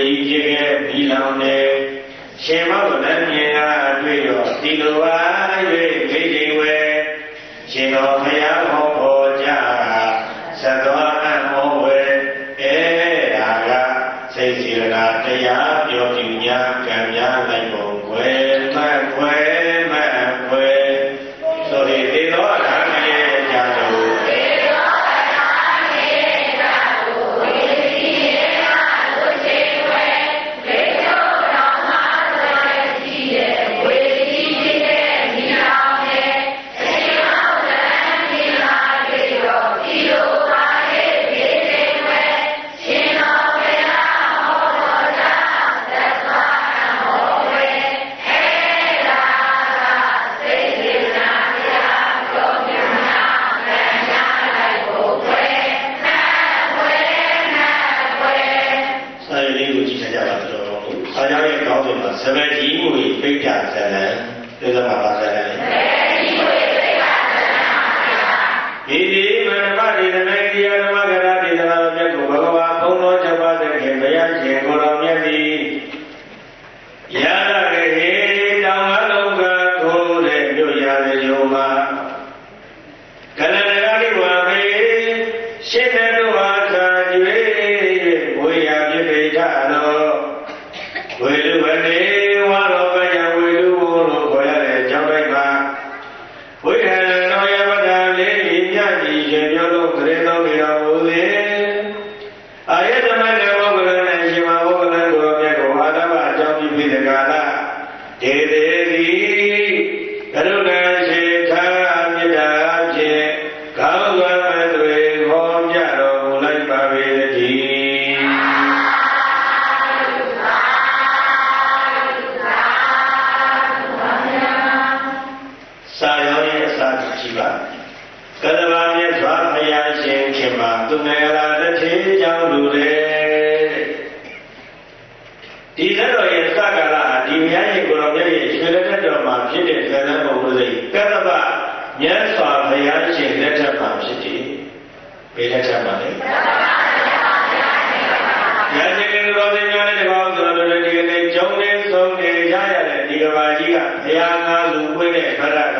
ဘအကြောင်းလို့ खड़ा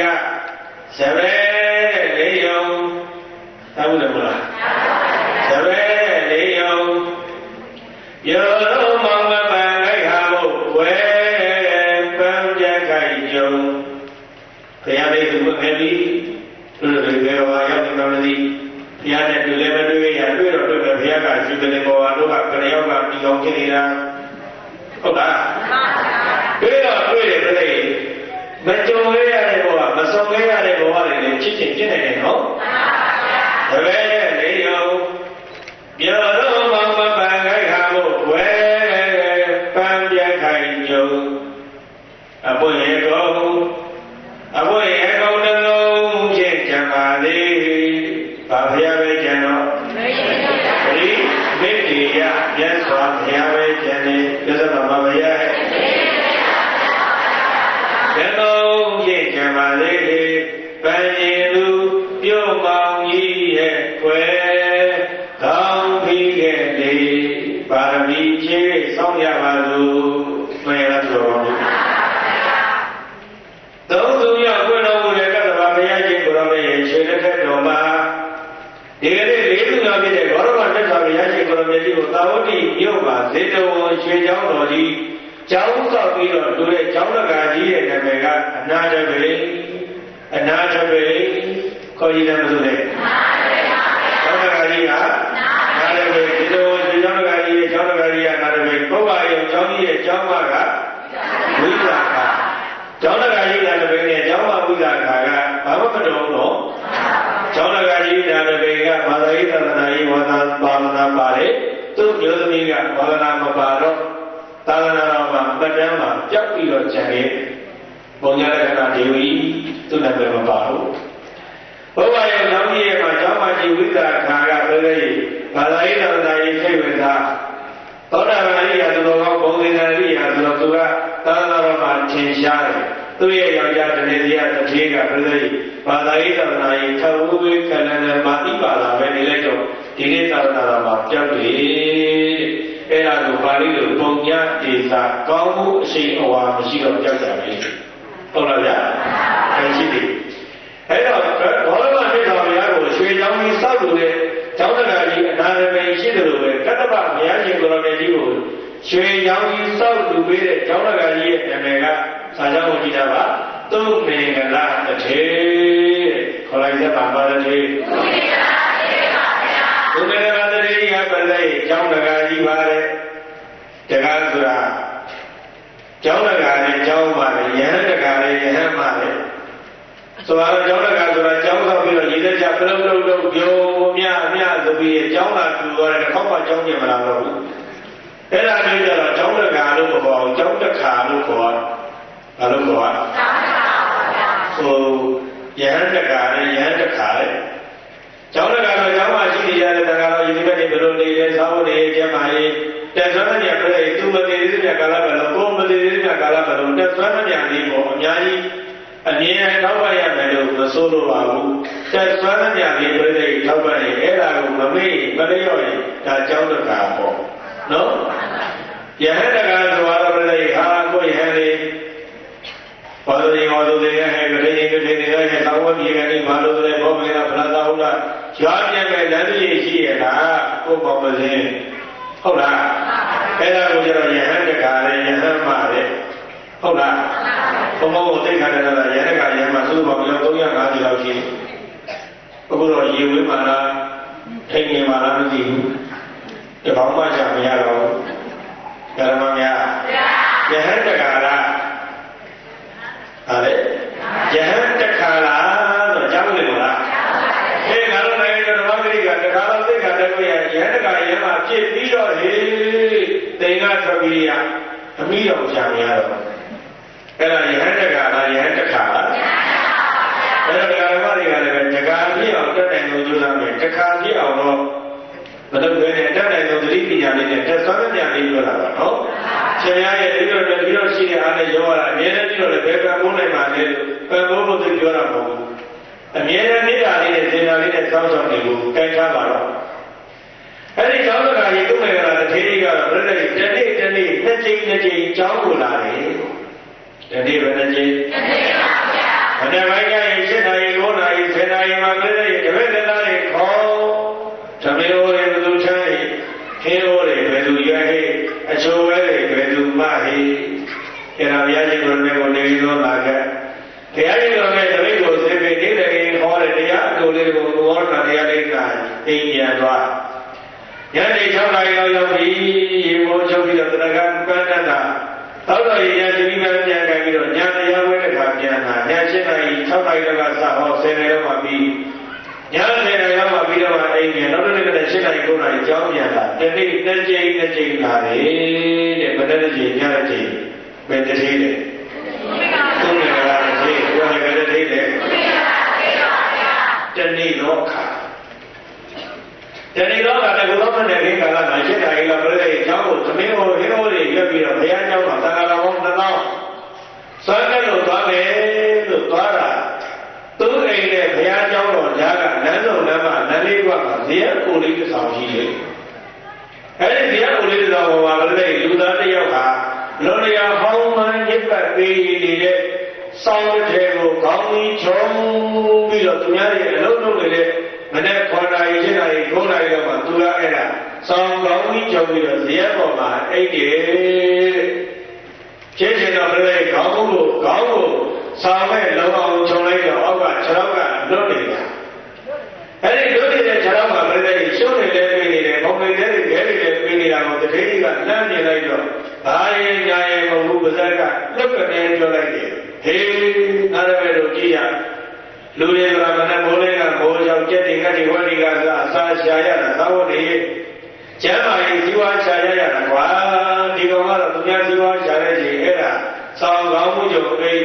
ကဇ ပါရမီချေစောင့်ရပါစို့ဆွေရတော်သုံးသူရောက်ခွင့်တော်မူတဲ့ကတ္တဗာဘုရားရှင်ကိုယ်တော်ရဲ့ခြေလက်ထက်တော်မှာဒီကနေ့လေးသူတော်ဖြစ်တဲ့ဘောရမတက်တော်ဘုရားရှင်ကိုယ်တော်မြတ်ကြီးကိုသာဝတိမြို့မှာဇေတဝန်ရွှေကျောင်းတော်ကြီးကျောင်းဆောက်ပြီးတော့လူတဲ့ကျောင်းတကာကြီးရဲ့နာမည်ကအနာတပေအနာတပေခေါ်ရည်တယ်မဆိုနဲ့ကျောင်းတကာကြီးကနာတပေဒီလိုဒီကျောင်းတကာကြီးရဲ့ကျောင်းတကာကြီးကနာတပေပုဗ္ဗယုံကျောင်းကြီးရဲ့ကျောင်းမကဝိဇာကကျောင်းတကာကြီးနာတပေနဲ့ကျောင်းမဝိဇာကကဘာမှမတော်ဘူးနော်ကျောင်းတ ကာကြီးနာတပေကဘာသာရေးသဒ္ဒနာရေးဝါသပါမနာပါလေသူ့မျိုးသမီးကဘာသာနာမပါတော့သာသနာတော်မှာပတ်တန်းမှာကြောက်ပြီးတော့ခြံနေပုံညာလက္ခဏာဒေဝီသူ့နာမည်မပါဘူးဘုရားရဲ့လောင်းကြီးရဲ့မှာကျောင်းမကြီးဝိသခါကပြောလေဘာသာရေးသာသနာရေးစိတ်ဝင်စားသောတာပန်ရိယာသူတော်ကောင်းဘုံသင်္ဃာရိယာသူတော်သူကသာသနာတော်မှာထင်ရှားတယ် သူ့ရဲ့ယောက်ျားတနေ့တည်းကတထေးကပြောလေဘာသာရေးသာသနာရေးထဝဝေကလန်မာတိပါလာပဲနေလိုက်တော့ဒီနေ့သာသနာတော်မှာပြောက်တယ်အဲ့ဒါကိုပါဠိလိုပုံညာဒေသာကောင်းမှုအရှိန်အဝါမရှိတော့ကြောက်ကြပြီဟုတ်လားဗျာအဲဒီရှိတယ်အဲ့တော့ဘောရမမြတ်တော်ဘုရားကိုရွှေချောင်းကြီးစောက်လို့တဲ့ကျောင်းတရားကြီးအနာရမေရှိတယ်လို့ပဲကတ္တပဘုရားရှင်ကိုယ်တော်မြတ်ကြီးကိုရွှေချောင်းကြီးစောက်လူပေးတဲ့ကျောင်းတရားကြီးရဲ့နာမည်က စာကြောင်းကိုကြည့်တာပါသုမင်္ဂလာတထေခေါ်လိုက်ရပါပါတထေသုမင်္ဂလာတထေကပလဲကျောင်းတရားကြီးပါတဲ့တရားဆိုတာကျောင်းတရားနဲ့ကျောင်းပါလေယဟန်တရားနဲ့ယဟန်ပါလေဆိုတော့ကျောင်းတကာဆိုတာကျောင်းဆောက်ပြီးတော့ရည်သက်ချပလုံးလုံးလုံးပြုံးမြမြဆိုပြီးကျောင်းလာထူသွားတယ်ခေါက်ပါကျောင်းပြင်မလာတော့ဘူးအဲ့ဒါမျိုးကြတော့ကျောင်းတကာလို့မပေါ်ဘူးကျောင်းတခါလို့ခေါ် ဘာလို့ခေါ်อ่ะဟိုယဟန်တကာနဲ့ယဟန်တခါလေကျောင်းတကာတော့ကျောင်းမှာရှိနေရတဲ့တကာတော့ယဒီဘက်နေဘယ်လိုနေလဲသာဝနေကျမ်းမာရေးတက်သွမ်းတဲ့ပြည့်သူမသေးသေးတဲ့ကာလဘယ်လိုကိုမသေးသေးတဲ့ကာလဘယ်လိုတက်သွမ်းတဲ့နေပေါ့အများကြီးအမြင်ထောက်ပံ့ရမယ်လို့မဆိုလိုပါဘူး။တက်ဆွမ်းတဲ့နေပြိထောက်ပံ့ရင်အဲ့ဒါကိုမမေ့မလျော့ရင်ဒါကြောင်းတကာပေါ့။နော်။ယဟန်တကာဆိုတော့ပြိဟာကိုယဟန်လေး ဘာလို့ဒီမောတို့တွေကဟဲ့ကလေးကလေးတွေကသောဝပြေကနေဘာလို့လဲဘောမေနာဖလာသာဟုတ်လား။ရွာပြမဲ့လမ်းကြီးရှိရလားကိုပေါ့မစင်းဟုတ်လား။အဲ့ဒါကိုကျတော့ယဟန်တကာလည်းယဟန်မလည်းဟုတ်လားဘုံဘုံကိုသိခါတယ်လားရဟကရဟမှာသုဘောင်ရော350လောက်ရှိအခုတော့ရေဝေးမှာလားထိန်နေမှာလားမသိဘူးတပေါင်းမှချမရတော့ဓမ္မများယဟန်တကာလား ဟာလေယဟန်တခါလားဆိုကြောင်းလေမလားဟေးငါတို့နိုင်ငံတော်ဓမ္မဂရိကတခါတော့သိခါတယ်ကိုရယဟန်တကာရဟမှာဖြစ်ပြီးတော့ဟေးတိန်ကထွက်ပြီးရအမိတော်ချမရတော့အဲ့ဒါယဟန်တကာလားယဟန်တခါလားအဲ့ဒါဓမ္မတွေကလည်းပဲတကာပြည့်အောင်တက်နိုင်လို့ကြိုးစားမယ်တခါပြည့်အောင်တော့ မလုပ်ဘဲနဲ့တက်နိုင်လို့သတိပညာလေးနဲ့တက်သွားတဲ့ဉာဏ်လေးပြောတာပါနော်ရှင်ရရဲ့ပြီးတော့ပြီးတော့ရှိတဲ့အားနဲ့ရောရတာအမြဲတမ်းပြီးတော့လည်းဘယ်ကံမိုးနိုင်ပါလဲလို့ပံမိုးလို့သူပြောတာမဟုတ်ဘူးအမြဲတမ်းနေတာလေးနဲ့သင်္ဍာလေးနဲ့စောင့်ဆောင်နေဖို့ကြိုက်ထားပါတော့အဲ့ဒီကျောင်းတော်ကြီးသူ့မေကလာတဲ့ထေးကြီးကတော့ပြည့်တဲ့တနေ့တနေ့နှစ်ချိန်နှစ်ချိန်ကျောင်းကိုလာတယ်တနေ့ဘယ်နှကြိမ်တနေ့ပါဗျာဘယ်နှပိုင်းကြရင်7နာရီ9နာရီ10နာရီမှာပြည့်တဲ့တပည့်တရားတွေခေါ်ဓမေဟောတွေဘယ်သူချမ်းဟိခေဟောတွေဘယ်သူရွဟိအချိုးဝဲတွေဘယ်သူမဟိ အဲ့ဒါဘုရားရှင်တို့လည်းကိုနေပြီးတော့လာခဲ့ဘုရားရှင်တို့လည်းတပည့်ကိုစေပေနေတဲ့ရင်ခေါ်တဲ့တရားအလိုလေးကိုဘောရဏတရားလေးကအိမ်ပြန်သွားညနေ6နာရီလောက်ရောက်ပြီရေမိုးချုပ်ပြီးတော့တရကပန်းတတ်တာသောတော်ရည်ရတတိမပြန်ကြပြီးတော့ညတရားဝဲတဲ့ခါပြန်လာည7နာရီ6နာရီလောက်ကစဟော10နာရီလောက်မှပြီးည10နာရီလောက်မှပြီးတော့အိမ်ပြန်နောက်တစ်နေ့က7နာရီ9နာရီကြောင်းပြန်လာတနေ့တစ်ကြိမ်တစ်ကြိမ်လာတယ်တဲ့ဘယ်တစ်ကြိမ်ညတစ်ကြိမ် ဘယ်တစ်ကြိမ်လဲသုံးနေကြတာတစ်ကြိမ်ဘယ်တစ်ကြိမ်လဲတနေ့တော့ခါတဏီတော့ကတကူတော့တဲ့ခေတ်ကာလမှာရှစ်တာကြီးကပြည့်တဲ့အကြောင်းကိုသမင်းဟောဟင်းဟောတွေရွက်ပြီးတော့ဘုရားကျောင်းမှာသံဃာတော်ပေါင်းတစ်သောင်းဆွမ်းကလို့သွားမယ်လို့သွားတာသူ့အိမ်နဲ့ဘုရားကျောင်းတော်ကြားကနန်းတော်နန်းမှာနန်းလေးကမှာဇေယျကိုလေးတစ်ဆောင်ရှိတယ်အဲဒီဇေယျကိုလေးတစ်ဆောင်ပေါ်မှာပြည့်တဲ့လူသားတစ်ယောက်ဟာ လောလျာဟောင်းမှန်ညစ်ပတ်ပေးနေတဲ့ဆောင်းတဲ့ကိုခေါင်းကြီးချုံပြီးတော့သူများရဲ့အလုံးလုံးတွေနဲ့မနေ့9နာရီ7နာရီ9နာရီလောက်မှသူကအဲ့ဒါဆောင်းကောင်းကြီးကြုံပြီးတော့ဇရက်ပေါ်မှာအိတ်တယ်ချင်းချင်းတော့လည်းခေါင်းကိုခေါင်းကိုဆောင်းမဲ့လောအောင်ခြုံလိုက်တော့အောက်ကခြေထောက်ကလွတ်နေတာအဲ့ဒီလွတ်နေတဲ့ခြေထောက်မှာလည်းရှုံးနေလဲပြနေတယ်ဘုံနေတဲ့တွေခဲတွေလည်းပြ နေတာကိုတတိယကလမ်းမြင်လိုက်တော့ဘာရင်ညာရင်မဟုတ်ဘူးပါဇက်ကလွတ်ကနေပြောလိုက်တယ်ဟေးနားရမယ်တို့ကြည့်ရလူတွေကမနဲ့မိုးလေးကမိုးကြောင့်ကြက်တွေကတိဝတိကသာအစာရှာရတာသာဝတိကျမ်းမာရေးဇီဝရှာရရတာကွာဒီကောင်ကတော့သူများဇီဝရှာတဲ့ချိန်အဲ့ဒါဆောင်းကောင်းမှုကြောင့်အိမ်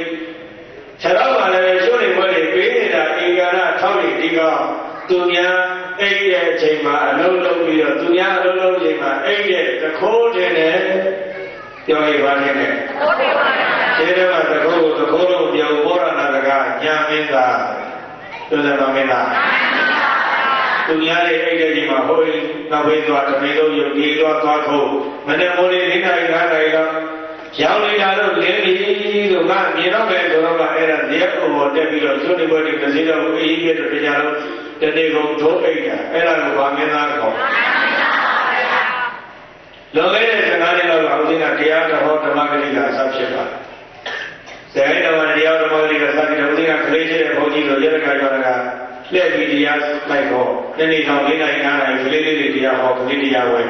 ခြေတော့မှလည်းရှုံးနေပွဲတွေပေးနေတာအင်္ဂါရထောက်နေဒီကောင် သူများအိမ်ရဲ့အချိန်မှာအလုံးလုံးပြီးတော့သူများအလုံးလုံးချိန်မှာအိမ်ရဲ့တခိုးတင်တယ်ပြောရပါနဲ့ဟုတ်တယ်ပါဗျာခြေထဲမှာတခိုးကိုတခိုးလုံးပြောဘောရဏတကညာမင်းသားပြောတယ်ပါမင်းသားသူများရဲ့အိတ်တဲ့ကြီးမှာဟိုးနောက်ဘေးသွားတမင်းတို့ယုတ်ကြီးသွားသွားခုမနေ့မိုးလေး၄နာရီ၅နာရီတော့ရောင်းနေတာတော့လင်းပြီလို့ကမြင်တော့ပဲဆိုတော့ကအဲ့ဒါဇေယျပေါ်တက်ပြီးတော့ကျွတ်နေပွဲတွေတစ်စီတော့အေးကြီးပြတော့တရားတော့ တနေ့ကုန်ထိုးအိတ်တာအဲ့ဒါကိုဗာမင်းသားခေါ်လောကရဲ့စကားတွေတော့ဦးဇင်းကတရားတော်ဓမ္မဂရိကဆက်ဖြစ်ပါဇေယျတော်တရားဓမ္မဂရိကဆက်ပြီးတော့ဦးဇင်းကခလေးရှိတဲ့ဘုန်းကြီးတို့ရတခါကျော်ကလက်ပြီးတရားလိုက်ဟောဒီနေ့တော့၄နိုင်၅နိုင်ကလေးလေးတွေတရားဟောကလေးတရားဝဲ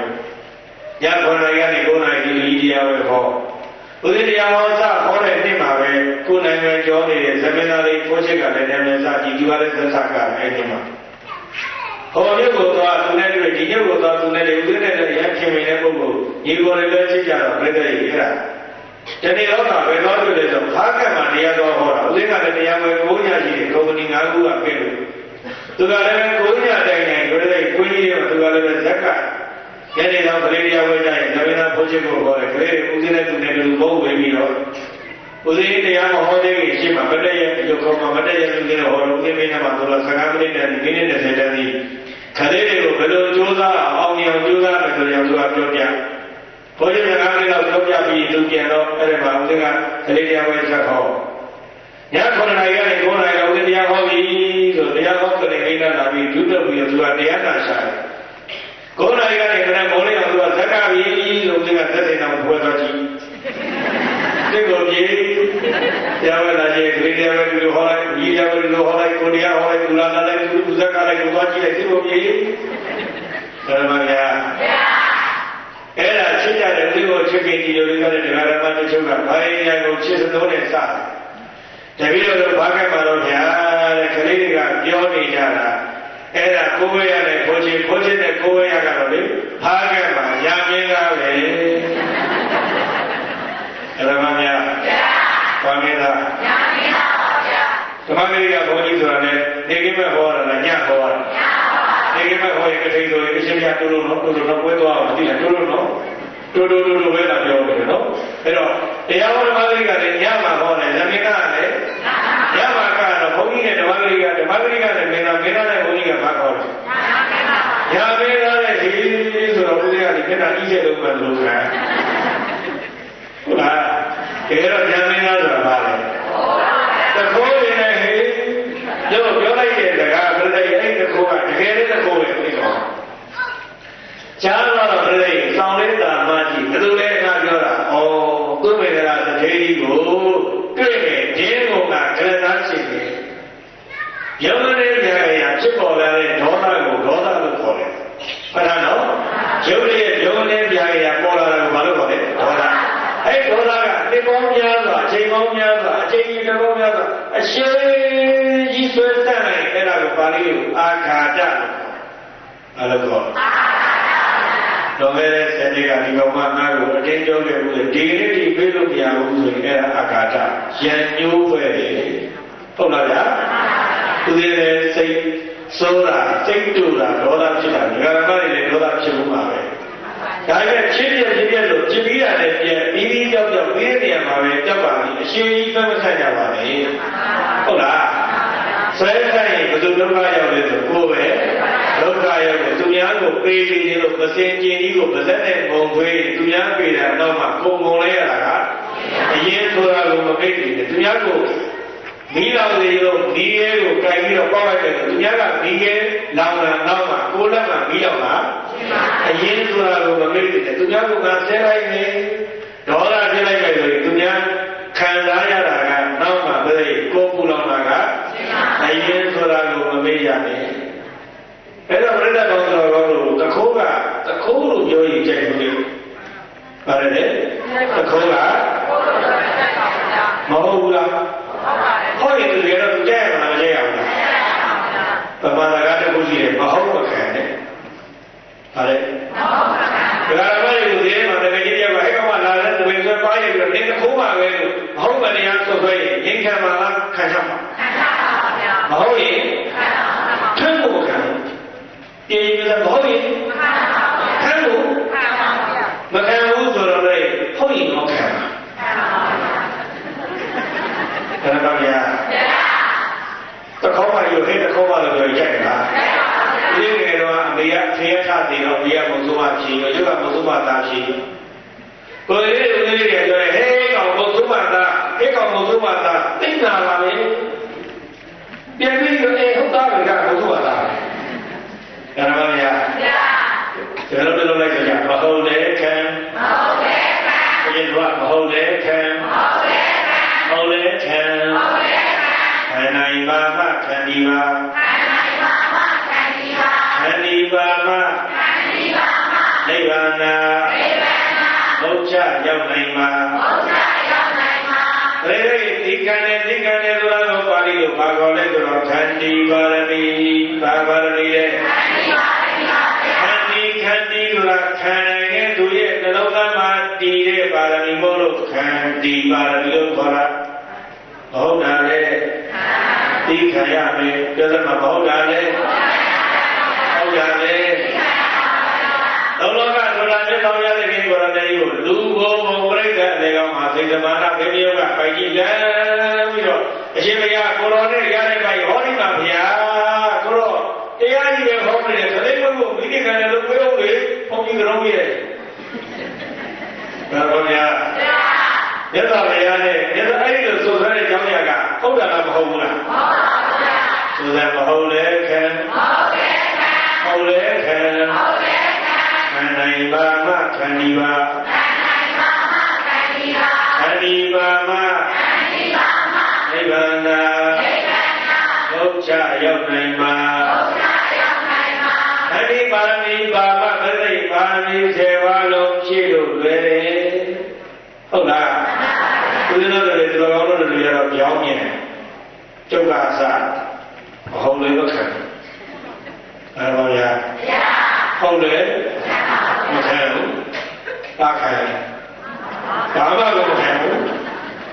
ည9နာရီကနေ9နာရီဒီတရားဝဲဟောဦးဇင်းတရားဟောစဟောတဲ့နေ့မှာပဲကိုယ်နိုင်ငံကျော်နေတဲ့ဇမင်းသားလေးဖိုးချစ်ကလည်းနာမည်စကြည်ဒီပါတဲ့သက်သကအဲ့ဒီမှာ ဟောမြတ်ကိုသွားသူနဲ့တွေ့ဒီညကိုသွားသူနဲ့တွေ့ဦးဇင်းနဲ့လည်းရခင်မင်းတဲ့ပုဂ္ဂိုလ်ညီကိုယ်လည်းပဲချစ်ကြတော့ပြည့်တဲ့ရေးအဲ့ဒါတနေ့တော့ကဘယ်တော့တွေ့လဲဆိုဖားကတ်မှာတရားတော်ဟောတာဦးဇင်းကလည်းတရားဝဲကိုးညာရှိတယ်ကုမ္ပဏီ၅ခုကပြင်လို့သူကလည်းကိုညတိုင်းတိုင်းကိုယ်လည်းကိုကြီးရောသူကလည်းဇက်ကညနေတော့ကလေးတရားဝဲကြရင်နဗေနာဘုန်းကြီးကိုခေါ်တယ်ကလေးဦးစင်းနဲ့သူနဲ့လူဘုံဝင်ပြီးတော့ဦးစင်းတရားမဟောတဲ့ကြီးရှင်းမှာမတည့်ရဲ့ရုပ်ခေါ်မှာမတည့်ရဲ့လူတွေဟောလို့ဦးစင်းမင်းနဲ့မှသူက15မိနစ်နဲ့မိနစ်30တန်းဒီ ခလေးတွေကိုဘယ်လိုကြိုးစားအောင်အောင်ကြိုးစားမယ်ဆိုရင်သူကပြောပြဘုန်းကြီး15မိနစ်လောက်ပြောပြပြီးသူပြန်တော့အဲ့ဒီမှာဦးစင်းကကလေးတရားဝဲဆက်ဟောည9နာရီကနေ9နာရီလောက်တရားဟောပြီဆိုတရားဟောတဲ့အိမ်ကလာပြီးဒုတက်ပြီးတော့သူကတရားနာရှာတယ်။9နာရီကနေခဏမိုးလေးအောင်သူကဇက်ကပြီလို့သူကသက်သေတော်ဖွဲ့တော်ကြ ည့်။ဒီကိုပြေတရားဝဲလာကြီးခရစ်ယာန်ဝဲလူဟောလိုက်ညီရဝဲလူဟောလိုက်ကိုတရားဟောလိုက်သူလာလာလိုက်သူဇက်ကလိုက်ကိုသွားကြည့်လိုက်ဒီကိုပြေဓမ္မဗျာအဲ့ဒါချစ်ကြတဲ့ဒီကိုချစ်ခင်ကြီးတို့လည်းဒကာရမတချို့ကဘာရင်ကိုချစ်စလို့နဲ့စတယ်တပည့်တော်ဘာကမှတော့ဗျာတဲ့ကလေးတွေကပြောနေကြတာအဲ့ဒါကိုယ်ဝဲရတဲ့ခိုးချင်းခိုးချင်းတဲ့ကိုယ်ဝဲရကတော့လေဖားကမှရာမင်းသားပဲ အဲ့ဒါမှများဘာမင်းသားရာမင်းသားပါဗျာဓမ္မဂရိကဘုန်းကြီးဆိုတာလေနေကိမဲ့ဟောရတာညဟောရတာနေကိမဲ့ဟောရကတိဆိုရင်အရှင်မြတ်တို့လို့တို့လို့ပွဲသွားအောင်ဒီလားတို့လို့နော်တို့တို့တို့ပဲလာပြောတယ်နော်အဲ့တော့တရားဟောဓမ္မဂရိကလည်းညမှာဟောတယ်ဇမင်းကလည်းညမှာကတော့ဘုန်းကြီးနဲ့ဓမ္မဂရိကဓမ္မဂရိကနဲ့မင်းသားမင်းသားနဲ့ဘုန်းကြီးကဘာခေါ်လဲညာမင်းသားနဲ့ဒီဆိုတော့ဘုရားကဒီမျက်နှာကြီးတဲ့လုံးမှလို့ခံ ဟုတ်လားတကယ်တော့ဉာဏ်မင်းသားဆိုတာပါလေတခိုးနေနဲ့ဟေးတို့ပြောလိုက်တဲ့စကားပြတဲ့အဲ့တခိုးကတကယ်လည်းတခိုးပဲသိတော့ကြားတော့ပြတဲ့စောင်းလေးတာမှကြည့်ဘယ်လိုလဲငါပြောတာဩသူ့မေကရာတထေးကြီးကိုတွေ့မယ်ဒင်းကုန်ကကလသားရှိတယ်ယုံနေတဲ့နေရာဖြစ်ပေါ်လာတဲ့ဒေါသကိုဒေါသလို့ခေါ်တယ်မှတ်ထားနော်ရုပ်ရဲ့ယုံနေတဲ့နေရာပေါ်လာတာကိုဘာလို့ခေါ်လဲဒေါသအဲ့ဒေါသကတိပေါင်းများစွာအ ချိန်ပေါင်းများစွာအချိန်ကြီးတစ်ပေါင်းများစွာအရှိကြီးဆွဲတတ်နိုင်အဲ့ဒါကိုပါဠိလိုအာခာတလို့ခေါ်တယ်တော့မဲ့တဲ့စနေကဒီကောင်မနာကိုအတင်းကျုံးခဲ့ဘူးဒီကနေ့ဒီပြေးလို့မရဘူးဆိုရင်အဲ့ဒါအာခာတရန်ညိုးဖွဲ့တယ်ဟုတ်လားဗျာသူရဲ့စိတ်စိုးတာစိတ်တူတာဒေါသဖြစ်တာဒီကရမတွေလည်းဒေါသဖြစ်မှုပါပဲ ဒါပေမဲ့ချင်းပြချင်းပြလို့ချင်းပြီးရတယ်ပြပြီးပြီးကြောက်ကြောက်ပြီးတဲ့နေရာမှာပဲကြောက်ပါပြီအရှင်ကြီးသက်မဆိုင်ကြပါနဲ့ဟုတ်လားဆွဲဆိုင်ရင်ဘယ်သူဒုက္ခရောက်လဲဆိုကိုယ်ပဲဒုက္ခရောက်တယ်သူများကိုပေးပြီးနေလို့မစင်ကျင်ကြီးကိုပါဇက်နဲ့ပုံသွေးသူများပေးတာတော့မှပုံပုံလဲရတာကအရင်ဆိုတာကိုမပိတ်ဘူးသူများကိုမီးလောင်လေရောဒီရဲကိုကြိုင်ပြီးတော့ပေါက်လိုက်တယ်သူများကဒီရဲလောင်လာတော့မှကိုလက်ကမီးလောင်တာ အရင်ဆိုတာကိုမမေ့ဘူးသူများကငါဆဲလိုက်နေဒေါသဖြစ်လိုက်တယ်ဆိုရင်သူများခံစားရတာကနောက်မှပဲကိုပူလောင်တာကအရင်ဆိုတာကိုမမေ့ရနဲ့အဲ့တော့ပြိဿကောင်းတော်တော်လို့တခိုးကတခိုးလို့ပြောရင်ကြိုက်ဘူးပါတယ်လေတခိုးကမဟုတ်ဘူးလားဟုတ်ရင်သူလည်းတော့ကြည့်ရမှာမကြည့်ရဘူးလားပမာဒကတခုရှိတယ်မဟုတ်မခံနဲ့ ဟာလေမဟုတ်မခံဒါကလည်းဒီလိုမှာတကယ်ကြီးရောက်အဲ့ကောင်ကလာတဲ့ဝင်ဆွဲပါရပြီးတော့နေတစ်ခုမှပဲလို့မဟုတ်မတရားဆွဆွဲရင်ငြိမ်းချမ်းမှာလားခံချမှာခံချပါဗျာမဟုတ်ရင်ခံပါဘူးခံပြင်ပြီးတော့မဟုတ်ရင်ခံလို့မခံဘူးဆိုတော့လေဟုတ်ရင်တော့ခံပါဘယ်တော့ကြာတခေါမှယူဟဲ့တခေါမှလို့ပြောကြိုက်လားဒီင ယ်တော့အမေကဖေရထတယ်တော့မေကမဆုံးမဖြေရောရုပ်ကမဆုံးမသားဖြေကိုယ်လေးဦးလေးတွေပြောတယ်ဟဲ့ကောင်မဆုံးမသားဟဲ့ကောင်မဆုံးမသားသိနာပါလေပြန်ပြီးတော့အေးဟုတ်သားကမဆုံးမသားဘယ်တော့ကြာဘယ်လိုလုပ်လိုက်ကြမဟုတ်လေခံမဟုတ်လေခံဘယ်လိုမဟုတ်လေခံမဟုတ်လေဟုတ်လေခံဟုတ်လေခံခန္ဓာပါ ပါမခန္ဒီပါမနိဗ္ဗာန်နိဗ္ဗာန်ဘုရားရောက်နိုင်မှာဘုရားရောက်နိုင်မှာရေဒီကံနဲ့ဒီကံနဲ့ဆိုတာကိုပါဠိလိုပါခေါ်လဲဆိုတော့ခန္ဒီပါရမီပါပါရမီရဲ့ခန္ဒီပါရမီခန္ဒီခန္ဒီဆိုတာခန္ဓာရဲ့သူရဲ့နှလုံးသားမှာတည်တဲ့ပါရမီမို့လို့ခန္ဒီပါရမီလို့ခေါ်တာဟုတ်တာလေသိခံရမယ်ပြောစမှာဟုတ်တာလေဟု တ်တာလေလောလောကဆိုတာမြတ်တော်ရတဲ့ကိကိုရတဲ့ကိုလူဘုံဘုံပြိဿအနေကောင်မှာသိသမာနဘေမြေကပိုင်ကြည့်လမ်းပြီးတော့အရှင်ဘုရားကိုတော်နဲ့ရတဲ့ပိုင်ဟောဒီမှာဘုရားကိုတော့တရားကြီးပဲဟောနေတယ်ခလေးဘုံမိတိကံနဲ့လို့ပြောလို့ဘုံကြီးကြောင်းကြီးတယ်ဘယ်လိုလဲမြတ်စွာဘုရားနဲ့မြတ်စွာအဲ့ဒီလိုဆိုဆွဲတဲ့ကြောင်းရကဟုတ်တာလားမဟုတ်ဘူးလားဟုတ်ပါဘူးဗျာဆိုတယ်မဟုတ်လေခံဟုတ်လေခံဟုတ်လေခံဟုတ်လေခံခန္ဓာပါမခ န္ဒီပါခန္ဓာပါမခန္ဒီပါခန္ဒီပါမခန္ဒီပါမနိဗ္ဗာန်နိဗ္ဗာန်ဘုရားရောက်နိုင်မှာဘုရားရောက်နိုင်မှာခန္ဒီပါရမီပါမပရိပါရမီစေဝါလုံးဖြည့်လို့လွယ်တယ်ဟုတ်လားဦးဇင်းတို့တွေတော်တော်တို့တွေရတော့ပြောင်းမြင်ကျုပ်ကအစမဟုတ်လေတော့ခံအဲ့တော့ရဟုတ်လေမခံဘူး တာခံဘာမှမခံဘူး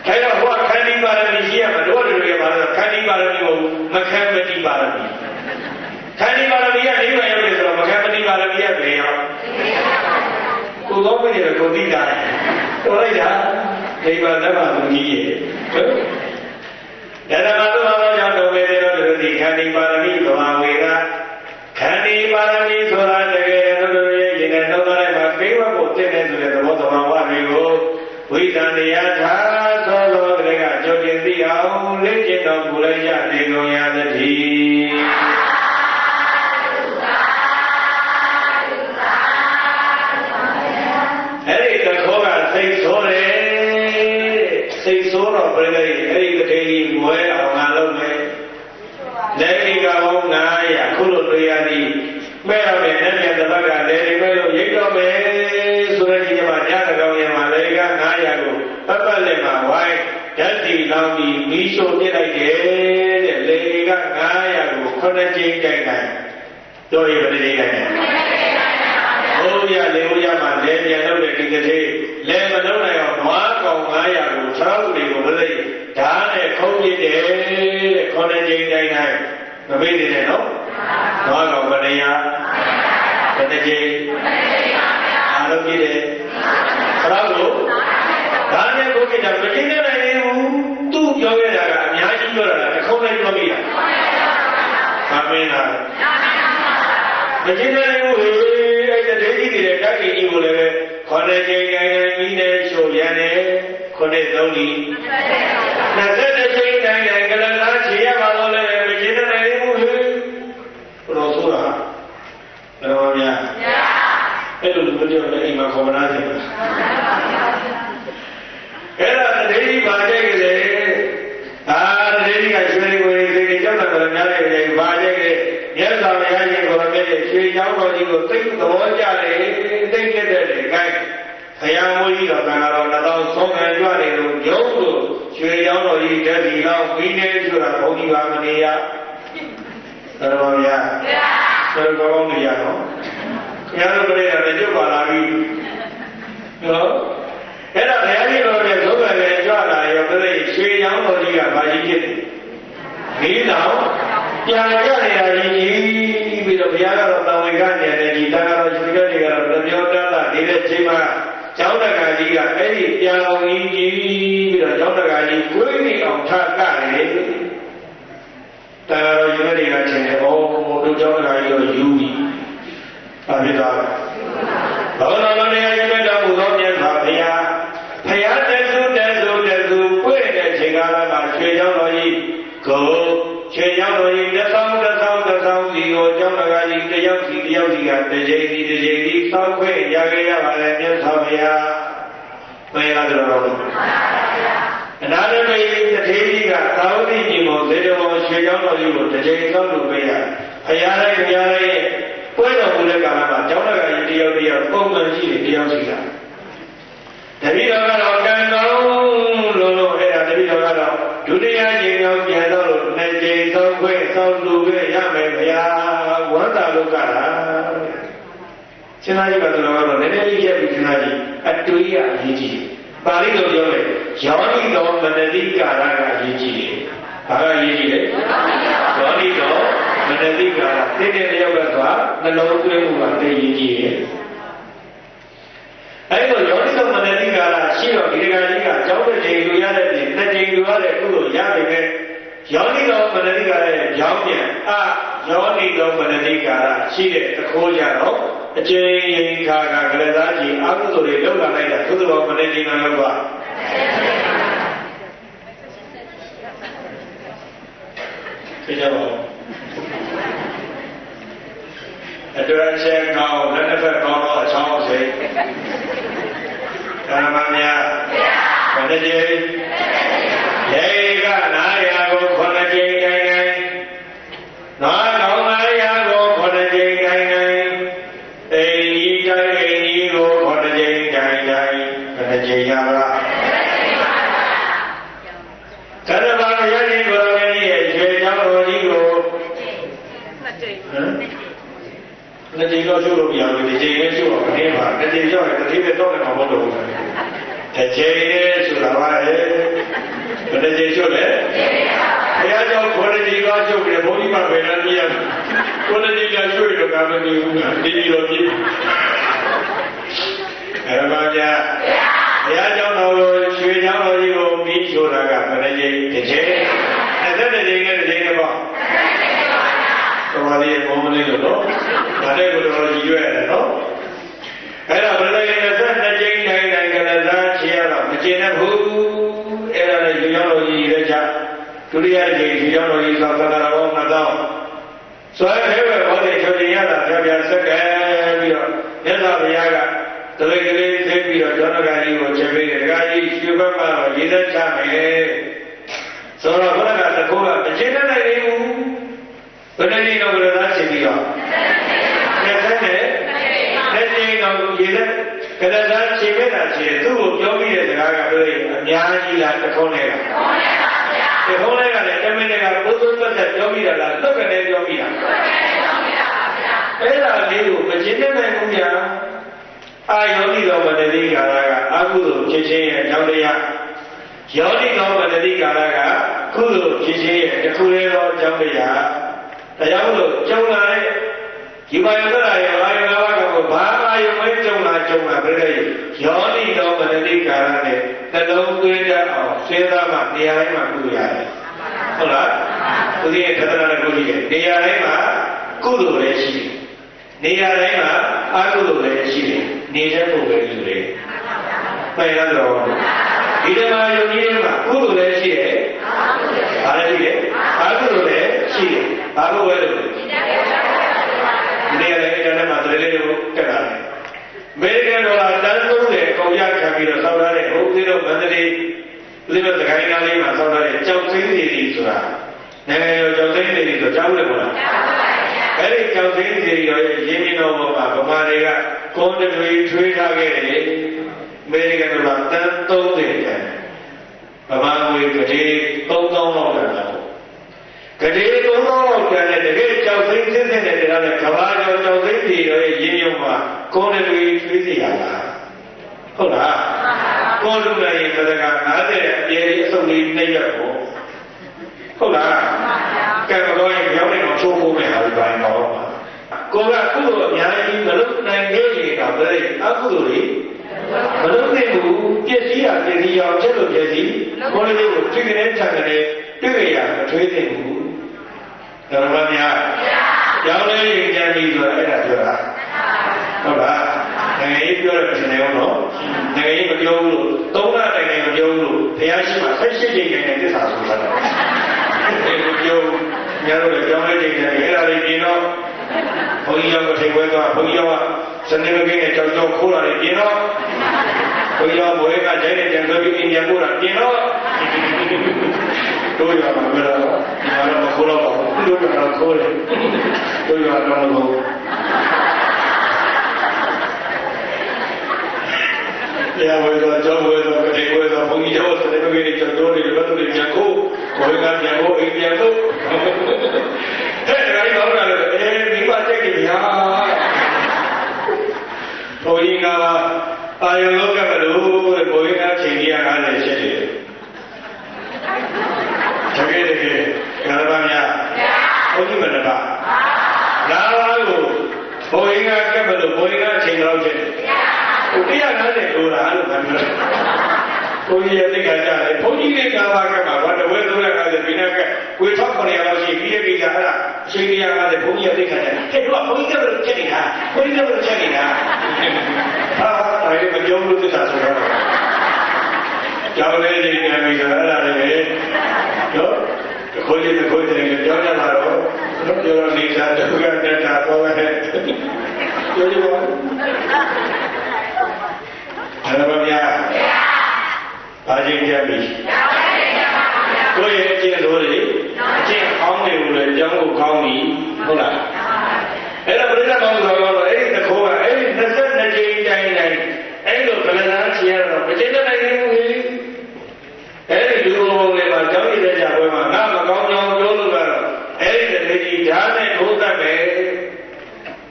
အဲ့တော့ဟိုခန္ဒီပါရမီရှိရမှာတို့တွေကပါတော့ခန္ဒီပါရမီကိုမခံမတိပါရမီခန္ဒီပါရမီက၄ပါးရောက်တယ်ဆိုတော့မခံမတိပါရမီကဘယ်ရောက်ကိုယ်ကောင်းနေတယ်ကိုသိတာတော်လိုက်တာဒီပါလက်ပါမကြီးရဲ့ဒါနမသောသောကြောင့်တော်ပေတော်တို့ဒီခန္ဒီပါရမီသမာဝေကခန္ဒီ ဝိတံတရားသာသောလောကရေကကြိုတင်သိအောင်လေ့ကျင့်တော်မူ ရှို့ပြလိုက်တယ်တဲ့လေက900ကိုခုနှစ်ကြိမ်ကြိုင်တိုင်းတို့ရပါလေကြိုင်တိုင်းဘိုးရလေဘိုးရမှာလဲပြန်လုပ်တဲ့ဒီကတိလဲမလုပ်နိုင်အောင်နွားကောင်900ကိုခြောက်တွေကိုပြလိုက်ဓာတ်နဲ့ခုံးပြတယ်တဲ့ခုနှစ်ကြိမ်ကြိုင်တိုင်းမမေ့နေနဲ့နော်နွားကောင်ဘယ်နေရာဘယ်နှကြိမ်အားလုံးကြည့်တယ်ခရောက်လို့ဒါနဲ့ကိုကိတာမကျင်းနိုင်ဘူးသူ့ ပြောခဲ့တာကအများကြီးပြောတာတစ်ခုံးလိုက်ပြောမိတာမမင်းလားမကျင်းနိုင်ဘူးဟေးအဲ့တဲ့ဒိဋ္ဌိတွေဓာတ်ကြီးကိုလည်းပဲခေါ်တဲ့ချိန်တိုင်းမိနဲ့ရှို့ရန်တယ်ခုနှစ်သုံးလီနှစ်သက်တဲ့ချိန်တိုင်းတိုင်းကလလားခြေရပါတော့လည်းမကျင်းနိုင်ဘူးဟေးဘုရောဆိုတာလည်းမများအဲ့လိုလူတွေလည်းအိမ်မှာခေါ်မနာတယ်အဲ့ဒါတတိယပါကြိုက်ကြ တယ်များတယ်လေပါကြိုက်တယ်မြတ်စွာဘုရားရှင်ကိုယ်တော်မြတ်ရွှေချောင်းတော်ကြီးကိုသိသဘောကျတယ်သိခဲ့တဲ့လေခိုင်းဘုရားမိုးကြီးတော်ကံတော်နှစ်တော်ဆုံးခံကြတယ်လို့ရုပ်လို့ရွှေချောင်းတော်ကြီးတက်ဒီတော့ပြီးနေဆိုတာဘုန်းကြီးပါမနေရတော်တော်များတော်တော်ကောင်းနေရတော့ဘုရားတို့လည်းလည်းကြွပါလာပြီနော်အဲ့ဒါဘုရားကြီးတော်ရဲ့သုံးတယ်လည်းကြွလာရောပြည့်ရွှေချောင်းတော်ကြီးကဗာကြီးဖြစ်တယ်မိတော်ပြ န်ကြနေရကြီးပြီးတော့ဘုရားကတော့တာဝန်ကနေတယ်ဒီတန်ခါတော်ရှင်တွေကတော့တပြောတတ်တာနေတဲ့ချိန်မှာကျောင်းတက္ကကြီးကအဲ့ဒီပြန်အောင်ကြီးကြီးပြီးတော့ကျောင်းတက္ကကြီးကိုယ်နေအောင်ထားကတယ်တန်ခါတော်ရှင်တွေကထင်တယ်ဩမို့တို့ကျောင်းတက္ကကြီးတော့ယူပြီဘာဖြစ်သွားလဲဘောဓမနေရာရှင်မဲ့တော်မူသောမြတ်စွာဘုရားဘုရားတသုတသုတသုပွင့်တဲ့ချိန်ကာလမှာရွှေကျောင်းတော်ကြီးကိုခြေ ယောက်စီတယောက်စီကတစ်ချိန်စီတစ်ချိန်စီစောက်ခွင့်ရခဲ့ရပါလေမြတ်စွာဘုရားမရတော်တော်အနာတမေတထေကြီးကသာဝတိကြီးမောဇေတမောရွှေကျောင်းတော်ကြီးကိုတစ်ချိန်စောက်လို့ပေးရဘုရားလိုက်ဘုရားလိုက်ပွဲတော်မူတဲ့ကာလမှာကျောင်းတော်ကြီးတယောက်တယောက်ပုံမှန်ရှိတယ်တယောက်စီကတတိတော်ကတော့ကံကောင်းလို့လို့အဲ့ဒါတတိတော်ကတော့ဒုတိယကြိမ်ရောက်ပြန်တော့လို့နှစ်ကြိမ်သောခွင့်သောလူခွင့်ရမယ်ဗျာ ဝန္တာလုကတာရှင်သာကြီးကသူတော်ကတော့နည်းနည်းလေးရက်ပြီးရှင်သာကြီးအတွေးရအရေးကြီးတယ်ပါဠိတော်ပြောတယ်ယောနိတော်မနတိကာရကအရေးကြီးတယ်ဘာကအရေးကြီးလဲယောနိတော်မနတိကာရတိတဲ့လျောက်ကသွားနှလုံးသွင်းမှုကတည်းရေးကြီးတယ်အဲ့လိုယောနိတော်မနတိကာရရှိတော့ဒီကကြီးကကြောင်းတဲ့ချိန်လူရတဲ့ပြင်တစ်ချိန်လူရတဲ့ကုသိုလ်ရပြီပဲ ယောနိတော်မနတိကာရရဲ့ကြောင်းပြန်အာယောနိတော်မနတိကာရရှိတဲ့သခိုးကြတော့အကျဉ်းရင်ခါကကလသားကြီးအကုသိုလ်တွေလောက်လာလိုက်တာကုသိုလ်တော်မနတိကာလောက်ပါသိကြပါဦးအတွက်ချက်ကောင်းလက်တစ်ဖက်ကောင်းတော့အချောင်းစိတ်ကာမများဘယ်နှကြိမ်ရေက900ကို9ကြိမ်တိုင်းတိုင်းနာကောင်း900ကို9ကြိမ်တိုင်းတိုင်းအိမ်ကြီးတိုင်းအိမ်ကြီးကို9ကြိမ်တိုင်းတိုင်းဘယ်နှကြိမ်ရလားကရဘာရရင်ကိုယ်တော်ရဲ့ရွှေချောင်းတော်ကြီးကိုနှစ်ကြိမ်ဟမ်နှစ်ကြိမ်တော့ရှုလို့မရဘူးဒီကြိမ်လေးရှုတော့မ နေပါနှစ်ကြိမ်ရောက်ရင်တစ်ကြိမ်တော့လည်းမဟုတ်တော့ဘူးတစ်ကြိမ်လေးဆိုတာပါလေဘယ်တစ်ကြိမ်ရှုလဲဘုရားကြောင့်ခေါ်တဲ့ဒီကားရှုတယ်ဘုန်းကြီးမပဲလားပြရကိုယ်တည်းကရှုရတော့ကမနေဘူးဒီဒီလိုပြအဲ့ဒါကြဘုရားကြောင့်တော်ကိုရွှေချောင်းတော်ကြီးကိုပြီးရှုတာကဘယ်တစ်ကြိမ်တစ်ကြိမ်အဲ့ဒါတစ်ကြိမ်နဲ့တစ်ကြိမ်နဲ့ပေါ့တော်လေးဘုံမလေးလို့နော်ဒါတဲ့ကိုတော်ကြီးရွယ်ရတယ်နော် အဲ့ဒါဘယ်လိုလဲ22ကြိမ်တိုင်းတိုင်းကလည်းသားချေရတော့မကျင်တဲ့ဘူးအဲ့ဒါလည်းယူရောက်လို့ရည်ရကြဒုတိယကြိမ်ဒီရောက်တော်ကြီးသောသန္တာဘောင်း2000ဆွဲခဲပဲဘောဓိချုပ်ရင်ရတာပြပြဆက်ကဲပြီးတော့မြတ်စွာဘုရားကတလိကလေးသိပြီးတော့ကျောင်းတော်ကြီးကိုချက်ပေးတယ်ဒကာကြီးရွှေဘက်မှာတော့ရေသက်ချမယ်ဆိုတော့ဘုရားကတကောကမချင်းတဲ့နိုင်ဘူးဘယ်နည်းတော့ဘယ်လိုသားချက်ပြီးတော့လက်သက်နဲ့လက် ချင်းတော့ရေသက်ကရသားချိန်မဲ့တာချင်းသူ့ကိုပြောပြီးတဲ့စကားကပြောရင်အများကြီးလားတခေါနဲ့လားတခေါနဲ့ကလည်းတမင်တွေကဘုသူ့သက်သက်ပြောပြီးတာလားလွတ်ကနေပြောပြီးတာအဲ့ဒါလေးကိုမချင်းတဲ့နိုင်ဘူးညာအာယောနိတော်မတတိကာရကအကုသိုလ်ဖြစ်ခြင်းရဲ့အကြောင်းတရားယောနိတော်မတတိကာရကကုသိုလ်ဖြစ်ခြင်းရဲ့တစ်ခုတည်းသောအကြောင်းတရားတရားလို့ကြုံလာတဲ့ ဒီပါယသရာရဲ့အာယနာဝကကိုဘာအာယမဲကြုံလာကြုံလာပြတဲ့ယောနိတော်မတတိကာရနဲ့တလုံးသွင်းတတ်အောင်စဉ်းစားမှတရားတိုင်းမှာပြုရတယ်ဟုတ်လားသူကြီးရဲ့သဒ္ဒနာနဲ့ကိုကြည့်တယ်တရားတိုင်းမှာကုသိုလ်လည်းရှိတယ်နေရာတိုင်းမှာအကုသိုလ်လည်းရှိတယ်နေတဲ့ပုံပဲယူတယ်ပိုင်ရတော့ဒီတမာယုံကြီးမှာကုသိုလ်လည်းရှိတယ်ဘာလည်းရှိတယ်အကုသိုလ်လည်းရှိတယ်ဘာလို့လဲလို့ဒီနေရာ တိုင်းအဲ့ဒါမှာတရေလေးကိုတက်လာတယ်အမေရိကန်ဒေါ်လာတန်းသုံးတယ်အကုန်ရခံပြီးတော့စောက်ထားတဲ့ဘုရားတို့မန္တလေးဦးဇင်းတို့သခိုင်းသားလေးမှာစောက်ထားတဲ့ကြောက်သိန်းစီရီဆိုတာနိုင်ငံရောကြောက်သိန်းစီရီဆိုကြောက်တယ်မလားအဲ့ဒီကြောက်သိန်းစီရီရောရင်းနှီးတော်ပေါ်မှာဗမာတွေကကွန်တွေထွေးထားခဲ့တယ်အမေရိကန်ဒေါ်လာတန်း30ကျန်ဗမာငွေကလေး3000လောက်ကျန်တာ ကတိသုံးသောလောက်ကျန်တဲ့တကယ်ကြောက်သိမ်းစစ်စစ်နဲ့တရားနဲ့ကဘာကြောင့်ကြောက်သိမ်းပြည်တော်ရဲ့ရင်းရုံမှာကိုယ်တွေထွေးစီရတာဟုတ်လားကိုယ်လူလည်းသဒက90အပြည့်အစုံလေးနှိပ်ရဖို့ဟုတ်လားကဲတော့ရင်ပြောင်းနေတော့ချိုးဖို့မယ်ဟာဒီပိုင်းတော့ကိုယ်ကကုသိုလ်အများကြီးမလုပ်နိုင်ခဲ့ရင်တော့ဘယ်အကုသိုလ်တွေမလုပ်နိုင်ဘူးပြည့်စည်ရပြည့်စည်အောင်ချက်လို့ပြည့်စည်ကိုယ်လေးကိုကြည့်ကြတဲ့ခြံကြတဲ့တွေ့ရမထွေးသိဘူး ဓမ္မများကြောင်းလေးရင်ကြံပြီးဆိုအဲ့ဒါပြောတာဟုတ်လားငယ်ကြီးပြောရတဲ့နေအောင်တော့ငယ်ကြီးမပြောဘူးလို့သုံးလတိုင်တိုင်မပြောဘူးလို့ဘုရားရှိခိုးဆက်ရှိချိန်တိုင်တိုင်သစ္စာဆိုတာဒီမပြောညာတော့ကြောင်းလေးချိန်တိုင်အဲ့ဒါလေးပြင်တော့ဘုန်းကြီးရောထိပ်ဝဲသွားဘုန်းကြီးရောစနေမကင်းနဲ့ကြောက်ကြောက်ခိုးလာတယ်ပြင်တော့ဘုန်းကြီးရောဘွေကကျဲတဲ့ကြံသွေးပြီးအင်ဂျင်ပို့တာပြင်တော့တို့ရမှာမလားဒီမှာတော့မခိုးတော့ပါဘူး တို့ရတော့ခိုးတယ်တို့ရတော့မဟုတ်တရားဝေသောကျောင်းဝေသောကတိဝေသောဘုန်းကြီးတော်စတဲ့ကိစ္စကျော်တော်တွေဘတ်တွေပြန်ကိုဘဝကပြန်ကိုအိမ်ပြန်ကိုတဲ့ဒါကြီးတော့လည်းအဲမိဘတက်ကြီးညာဘုန်းကြီးကအာယုလောကမလို့တဲ့ဘုန်းကြီးကချိန်ကြီး50ရှိတယ်တကယ်တကယ် ကာရပါများဘုန်းကြီးမနပါလာလို့ဘုန်းကြီးကကပ်မလို့ဘုန်းကြီးကအချိန်တော့ချက်တယ်ဟို150လိုလားလို့ပြောတယ်။ဘုန်းကြီးရဲ့သိက္ခာကြတယ်။ဘုန်းကြီးလေးကာဘာကမှာဘာတဝဲ350ဘိနာကဝေထောက်900လောက်ရှိပြီးတဲ့ကိစ္စအဲ့ဒါအချိန်150ဘုန်းကြီးရဲ့သိက္ခာကြတယ်။ဟဲ့တို့ကဘုန်းကြီးကဘယ်လိုချက်နေတာ။ဘုန်းကြီးကဘယ်လိုချက်နေတာ။ဟာဒါလည်းမပြောလို့သစ္စာဆိုတော့ကြောင်းလေးလေးပြန်ပြီးတော့အဲ့ဒါလည်းနော် ခွေးလေးခွေးလေးကြောင်းကြမှာတော့ပြောလို့နေစားတော့ကတက်တာတော့ပဲပြောကြပါအဲ့ဒါပါဗျာဘာချင်းကြပြီကိုယ့်ရဲ့အကျင့်ဆိုတွေအကျင့်ကောင်းတယ်လို့လည်းအကြောင်းကိုကောင်းပြီဟုတ်လားအဲ့ဒါပြိဿကောင်းဆိုတော့အဲ့ဒီတစ်ခေါ်ကအဲ့ဒီ22ကြိမ်တိုင်းတိုင်းအဲ့လိုကလနာချင်ရတော့မကျင့်နိုင်ဘူးလေ အဲ့ဒီလူဘုံတွေမှာကြောင်းရတဲ့ကြပွဲမှာငါမကောင်းကြောင်းပြောလို့ကတော့အဲ့ဒီတတိဓာတ်နဲ့ဒုသတ်ပဲ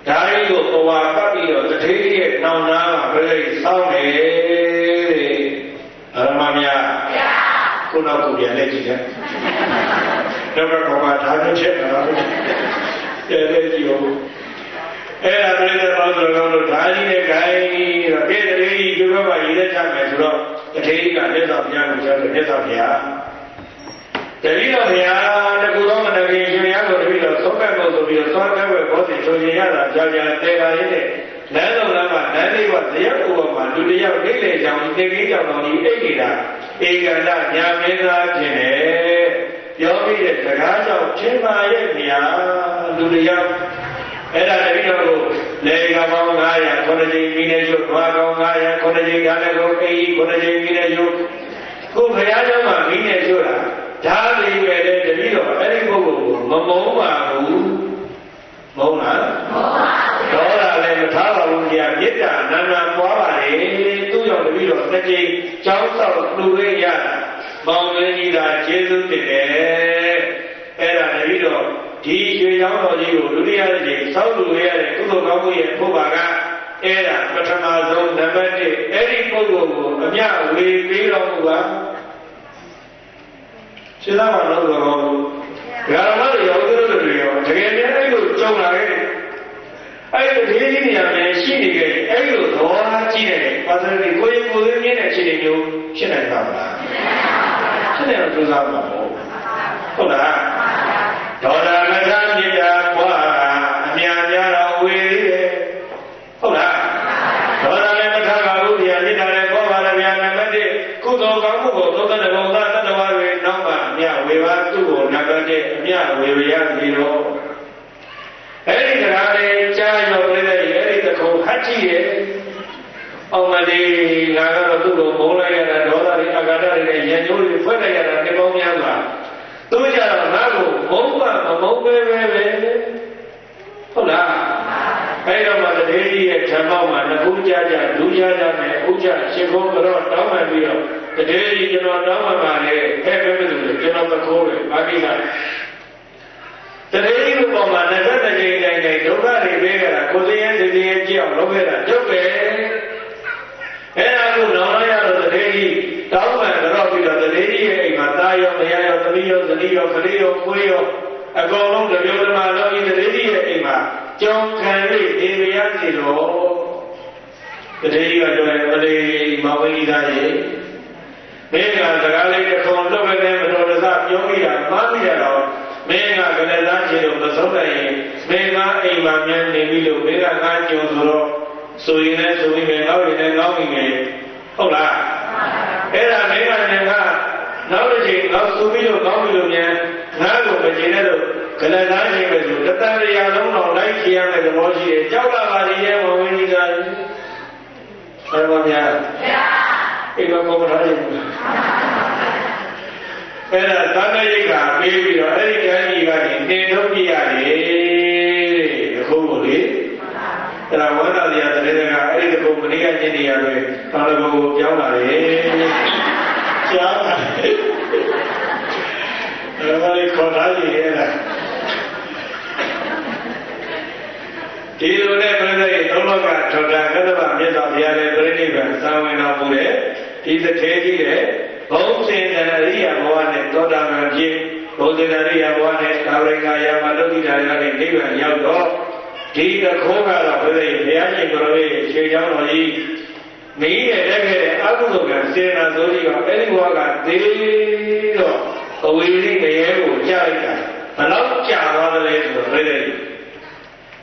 ဓာရီကိုပဝါပတ်ပြီးတော့တထေးရဲ့နောင်နာမှာပြိဿဆောင်းတယ်တဲ့အရမများခုနောက်ကိုပြန်လက်ကြည့်တယ်တော့ကတော့ဘာသာတစ်ချက်တော့တဲ့တဲ့ကြည့်ဦးအဲ့ဒါပြိဿပေါင်းဆိုတော့ဓာရီနဲ့ဂိုင်းတော့ပြည့်တည်းကြီးဒီဘက်မှာရေးတဲ့ချမယ်ဆိုတော့ တထေးကမြတ်စွာဘုရားကိုပြောတယ်မြတ်စွာဘုရားတတိယဘုရားတကူတော်မနခင်ရှင်ရကိုတတိတော်သုံးဘက်လို့ဆိုပြီးတော့သွားတဲ့ဘက်ဘောစီဆိုရင်ရတာကြာကြာတဲပါရင်းနဲ့လမ်းလုံးလမ်းမှာလမ်းလေးကဇယက်ဥပမာလူတယောက်အိတ်လေကြောင်တေကင်းကြောင်တော်ကြီးအိတ်နေတာဧကန္တညာမင်းသားခြင်းနဲ့ပြောပြီးတဲ့စကားကြောင့်ထင်ပါရဲ့ဗျာလူတယောက် အဲ့ဒါတတိတော်ကိုလေကပေါင်း900ခုနှစ်ကြိမ်မိနေကျုပ်ဘာကောင်း900ခုနှစ်ကြိမ်ဒါလည်းကိုအေးခုနှစ်ကြိမ်မိနေကျုပ်ကိုဘုရားကျောင်းမှာမိနေကျုပ်တာဒါလေးပဲတဲ့တတိတော်အဲ့ဒီပုဂ္ဂိုလ်ကိုမမုန်းပါဘူးမုန်းလားမုန်းပါဘူးဒေါသလည်းမထားပါဘူးကြာမေတ္တာနာနာပွားပါလေသူ့ကြောင့်တတိတော်တစ်ကြိမ်ကျောင်းဆောက်လူရင်းရတာမောင်ရင်းကြီးသာကျေးဇူးတင်တယ်အဲ့ဒါတတိတော် ဒီရွှေရောင်းတော်ကြီးကိုဒုတိယတစ်ကြိမ်ဆောက်လူရရတဲ့ကုသိုလ်ကောင်းမှုရဲ့ဖို့ပါကအဲ့ဒါပထမဆုံးနံပါတ်1အဲ့ဒီပုဂ္ဂိုလ်ကိုအမြဝေပေးတော်မူပါရှင်းသားပါလို့တော့ဘောဓမ္မတွေရောသူတို့တွေရောတကယ်လည်းအဲ့လိုကြုံလာခဲ့အဲ့ဒီဒီကြီးနေရာမှာရှိနေခဲ့အဲ့လိုသဘောထားကြည့်တယ်ပါသတိကိုယ်ကိုယ်ရင်းတဲ့အခြေအနေမျိုးဖြစ်နိုင်ပါမလားဖြစ်နိုင်အောင်ကြိုးစားပါဦးဟုတ်လား ဒေါ်လာမသာမြစ်တာ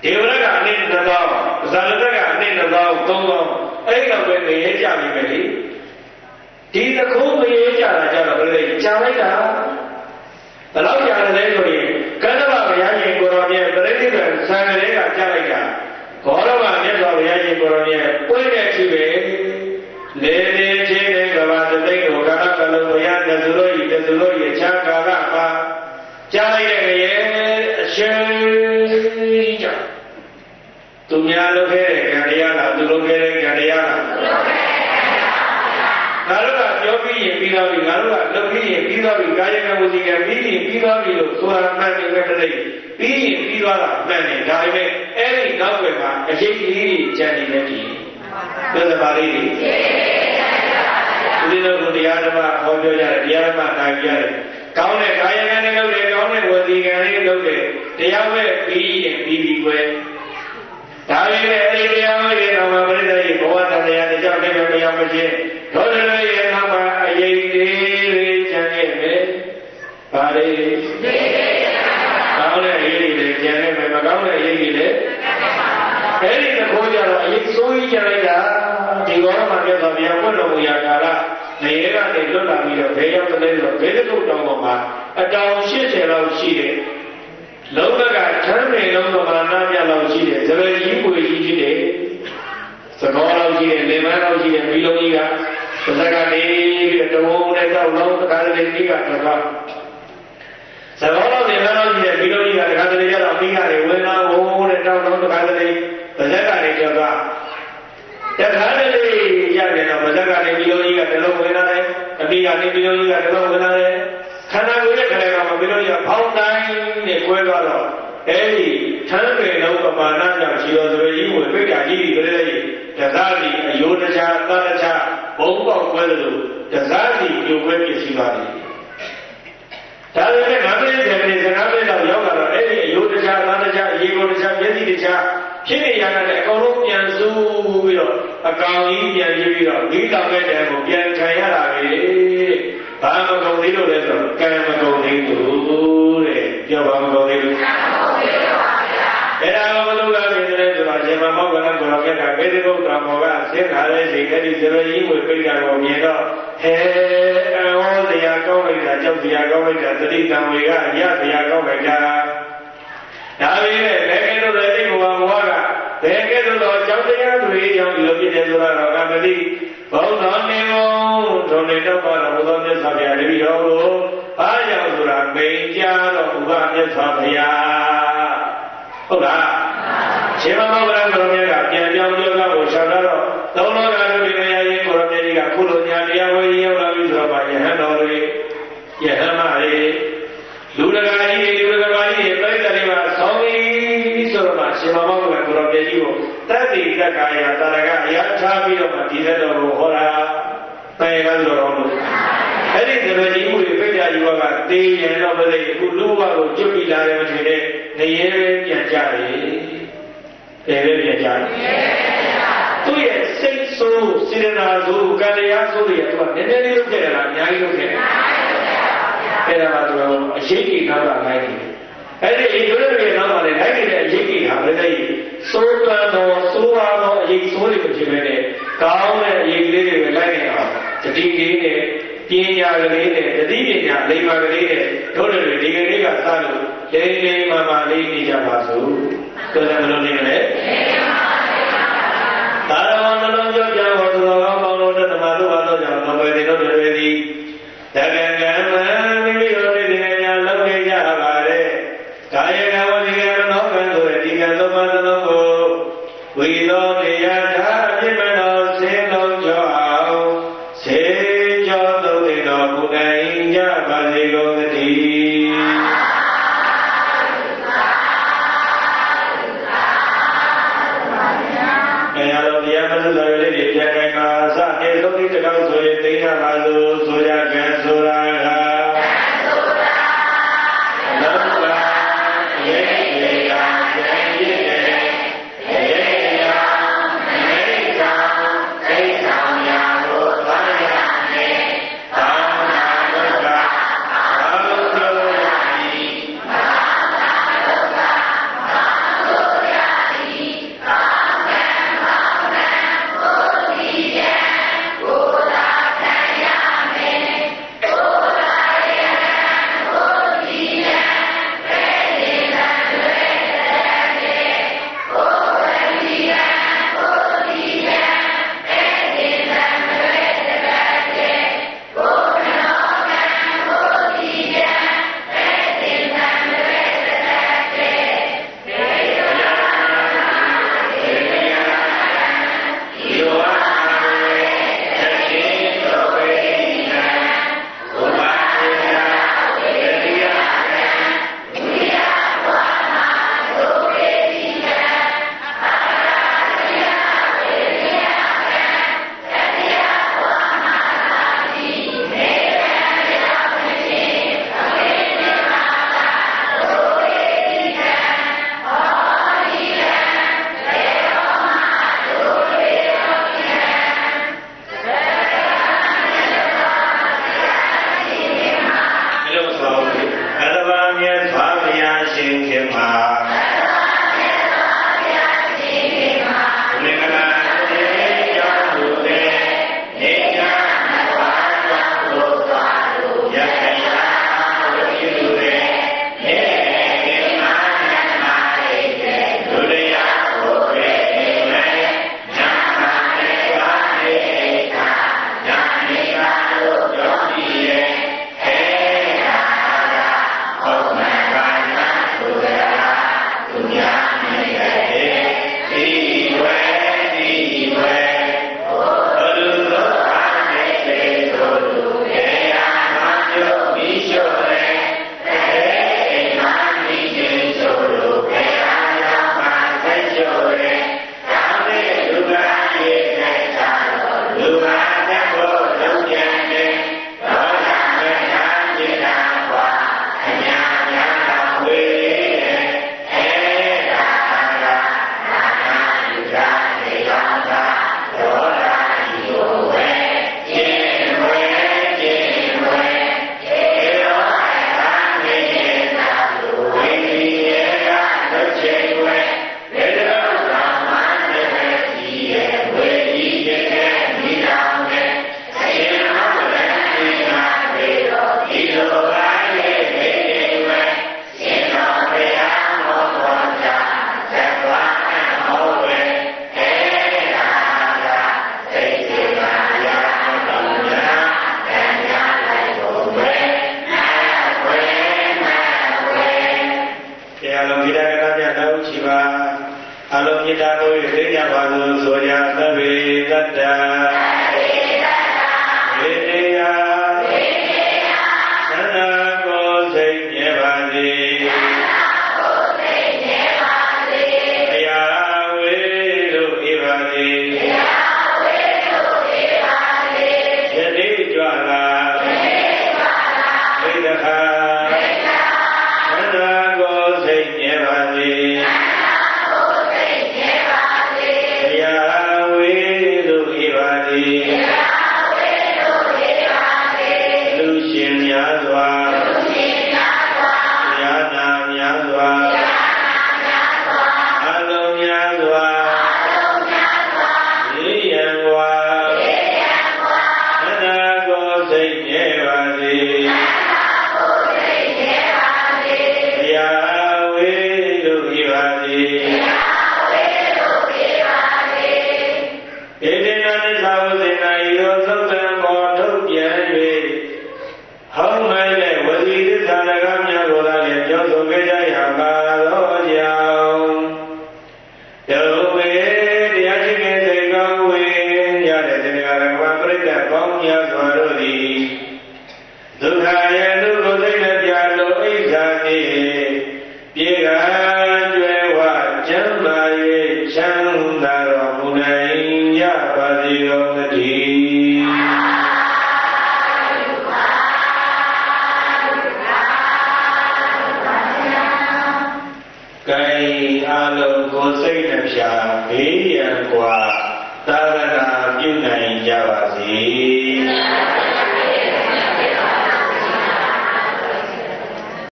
ဒေဝရကအနည်းတစ်သောင်းဇာလတကအနည်းတစ်သောင်းသုံးသောင်းအဲ့ဒီတော့ပဲမရဲကြပြီပဲလေဒီတခုမရဲကြတာကြတော့ပြိဿကြာလိုက်တာဘလောက်ကြာတယ်လဲဆိုရင်ကန္တဗဘုရားရှင်ကိုရောမြတ်ပြိဿကဆံကလေးကကြားလိုက်တာဘောရမမြတ်စွာဘုရားရှင်ကိုရောမြတ်ပွင့်တဲ့အချိန်ပဲလေလေချင်းတဲ့ကဘာတသိန်းကိုကာလကလုံးဘုရားတသုလို့ဤတသုလို့ဤအခြားကာလမှာကြားလိုက်တဲ့ရဲ့အရှင် ကြောင့်သူများလုပ်ခဲ့တဲ့ကံတရားလားသူလုပ်ခဲ့တဲ့ကံတရားလားငါတို့ကပြောပြီးရင်ပြီးတော့ပြီငါတို့ကလုပ်ပြီးရင်ပြီးတော့ပြီကာယကံဝစီကံပြီးရင်ပြီးတော့ပြီလို့ဆိုတာမှန်တယ်ပဲတည်းပြီးရင်ပြီးသွားတာမှန်တယ်ဒါပေမဲ့အဲ့ဒီနောက်ွယ်မှာအရေးကြီးကြီးကြံနေတယ်ဒီသစ္စာပါဠိတွေဒီလိုကိုတရားဓမ္မဟောပြောကြတယ်တရားဓမ္မနိုင်ကြတယ် ကောင်းတဲ့ကာယကံတွေလုပ်တယ်ကောင်းတဲ့ဝစီကံတွေလုပ်တယ်တရားပဲပြီးရင်ပြီးပြီကွယ်ဒါပေမဲ့အဲ့ဒီတရားဝိရေတော်မှာပြိဿရဲ့ဘဝတရားတွေကြောင့်လည်းမရမချင်းဒေါသတွေရဲ့နောက်မှာအရေးလေးတွေကျန်ခဲ့မယ်။ဘာတွေကောင်းတဲ့အရေးတွေကျန်ခဲ့မယ်မကောင်းတဲ့အရေးတွေလည်းအဲ့ဒီတခိုးကြတော့အရေးဆိုးကြီးကြလိုက်တာဒီကောမှာပြတ်တော်ဘုရားဘုတော်မူရာကာလ နေရကနေလွတ်လာပြီးတော့ဘယ်ရောက်တဲ့ဆိုဘေးကုတ်တောင်ပေါ်မှာအတောင်80လောက်ရှိတဲ့လုံးဘကထမ်းနေလုံးပမာဏပြလောက်ရှိတဲ့ဇရကြီးပွေကြီးရှိတဲ့သဘောလောက်ရှိတဲ့လေမန်းလောက်ရှိတဲ့မိလုံးကြီးကပဇက်ကနေပြီးတော့တဝုံနဲ့တော့လုံးတခါတလေကြီးကတကားသဘောလောက်လေမန်းလောက်ရှိတဲ့မိလုံးကြီးကတခါတလေကျတော့မိကတွေဝင်လာဝုံနဲ့တောက်လုံးတခါတလေပဇက်ကနေကျော်သွားတ ခါတလေရတယ်တော့ပဇက်ကနေမိလုံးကြီးကတလုံးဝင်လာတယ်အမိကနေမိလုံးကြီးကတလုံးဝင်လာတယ်ခန္ဓာကိုယ်ရဲ့ခန္ဓာကမိလုံးကြီးကဖောင်းတိုင်းနဲ့ကွဲသွားတော့အဲ့ဒီထမ်းပင်လုံးပမာဏကြောင့်ရှိတော်ဆိုရင်ဝင်ပိတ်တာကြီးပြီးပြည့်တဲ့တစားစီအယိုးတခြားသတ္တခြားဘုံပေါက်ကွဲလို့တစားစီပြိုကွဲပြည့်ရှိပါသည် ဒါပေမဲ့ငါပြည့်တယ်ပြည့်စကားပြည့်တော့ရောက်လာတော့အဲ့ဒီအယိုးတခြားသတ္တခြားအရေးကိုတခြားမျက်စိတခြားဖြစ်နေရတဲ့အကောင်လုံးပြန်စုပြီးတော့အကောင်ကြီးပြန်ကြည့်ပြီးတော့ဒီတောင်တဲ့တဲကိုပြန်ခံရတာပဲဘာမကုန်သေးလို့လဲဆိုတော့ကံမကုန်သေးဘူးတဲ့ပြောပါမကုန်သေးဘူး ည့်တယ်ဆိုတော့ရှင်မမောကလကိုရောမြတ်ကမေတ္တာဘုရားမောကဆင်းလာတဲ့ချိန်အဲ့ဒီဇရကြီးဝေပိဋကကိုမြင်တော့ဟဲအဝေါ်တရားကောင်းလိုက်တာကြောက်တရားကောင်းလိုက်တာတတိတံဝေကအရတရားကောင်းလိုက်တာဒါပေမဲ့ဘယ်ကဲတော့လည်းဒီဘဝဘဝကဘယ်ကဲတော့ကြောက်တရားတွေကြောင့်ဒီလိုဖြစ်တယ်ဆိုတော့ကမတိဘုရားနေဝဒုံနေတော့ပါတော့ဘုရားမြတ်စွာဘုရားတပည့်တော်ကိုဘာကြောင့်ဆိုတာမိန်ကြတော့ဘုရားမြတ်စွာဘုရားဟုတ်လား ရှင်မမောဂလဘုရားမြတ်ကပြန်ပြောင်းပြောင်းကိုရှောင်တော့သုံးလောကတို့ဒီနေရာရင်ဘုရားမြတ်ကြီးကခုလိုညာတရားဝေရောက်လာပြီဆိုတော့ယဟန်တော်တွေယဟမတွေလူတကာကြီးတွေလူတကာကြီးတွေပြိတ္တတွေမှာဆောင်းပြီးဆိုတော့မှရှင်မမောဂလဘုရားမြတ်ကြီးကိုတတ္တိတက္ကာယတရကအရာထားပြီးတော့မှဒီတဲ့တော်ကိုဟောတာပဲကဆိုတော့လို့အဲ့ဒီတပည့်ကြီးမှုတွေပြိတ္တကြီးဘကတေးရင်တော့မသိဘူးလူဘကိုကျွတ်ပြီးလာတယ်မထင်နဲ့နေရဲပြန်ကြတယ် တယ်ပဲပြန်ကြတယ်သူ့ရဲ့စိတ်ဆိုးစေတနာဆိုးကံတရားဆိုးတွေကသူကနည်းနည်းလေးလုပ်ခဲ့တယ်လားအများကြီးလုပ်ခဲ့တယ်အဲ့ဒါကသူကအရှိတ်ကြီးနောက်ကလိုက်နေတယ်အဲ့ဒီအရေးတွေနောက်မှာလည်းလိုက်နေတဲ့အရေးကြီးဟာဘယ်လဲစိုးတန်တော်စိုးရတော်အရေးစိုးတွေမဖြစ်ပဲနဲ့ကောင်းတဲ့အရေးလေးတွေပဲလိုက်နေအောင်တတိလေးနဲ့ပညာကလေးနဲ့တတိပညာလိမ္မာကလေးနဲ့တို့တွေဒီကလေးကစလို့လိမ့်လိမ့်မာမာလေးနေကြပါစို့ ဆိုတယ်ဘယ်လိုနေမလဲသာရဝနှလုံးကြောကြောင့်ဟောသူတော်ကောင်းပေါင်းတို့ဓမ္မတို့ဘာလို့ကြောင့်တော်ပဲဒီတို့တွေဒီတက္ကံကံ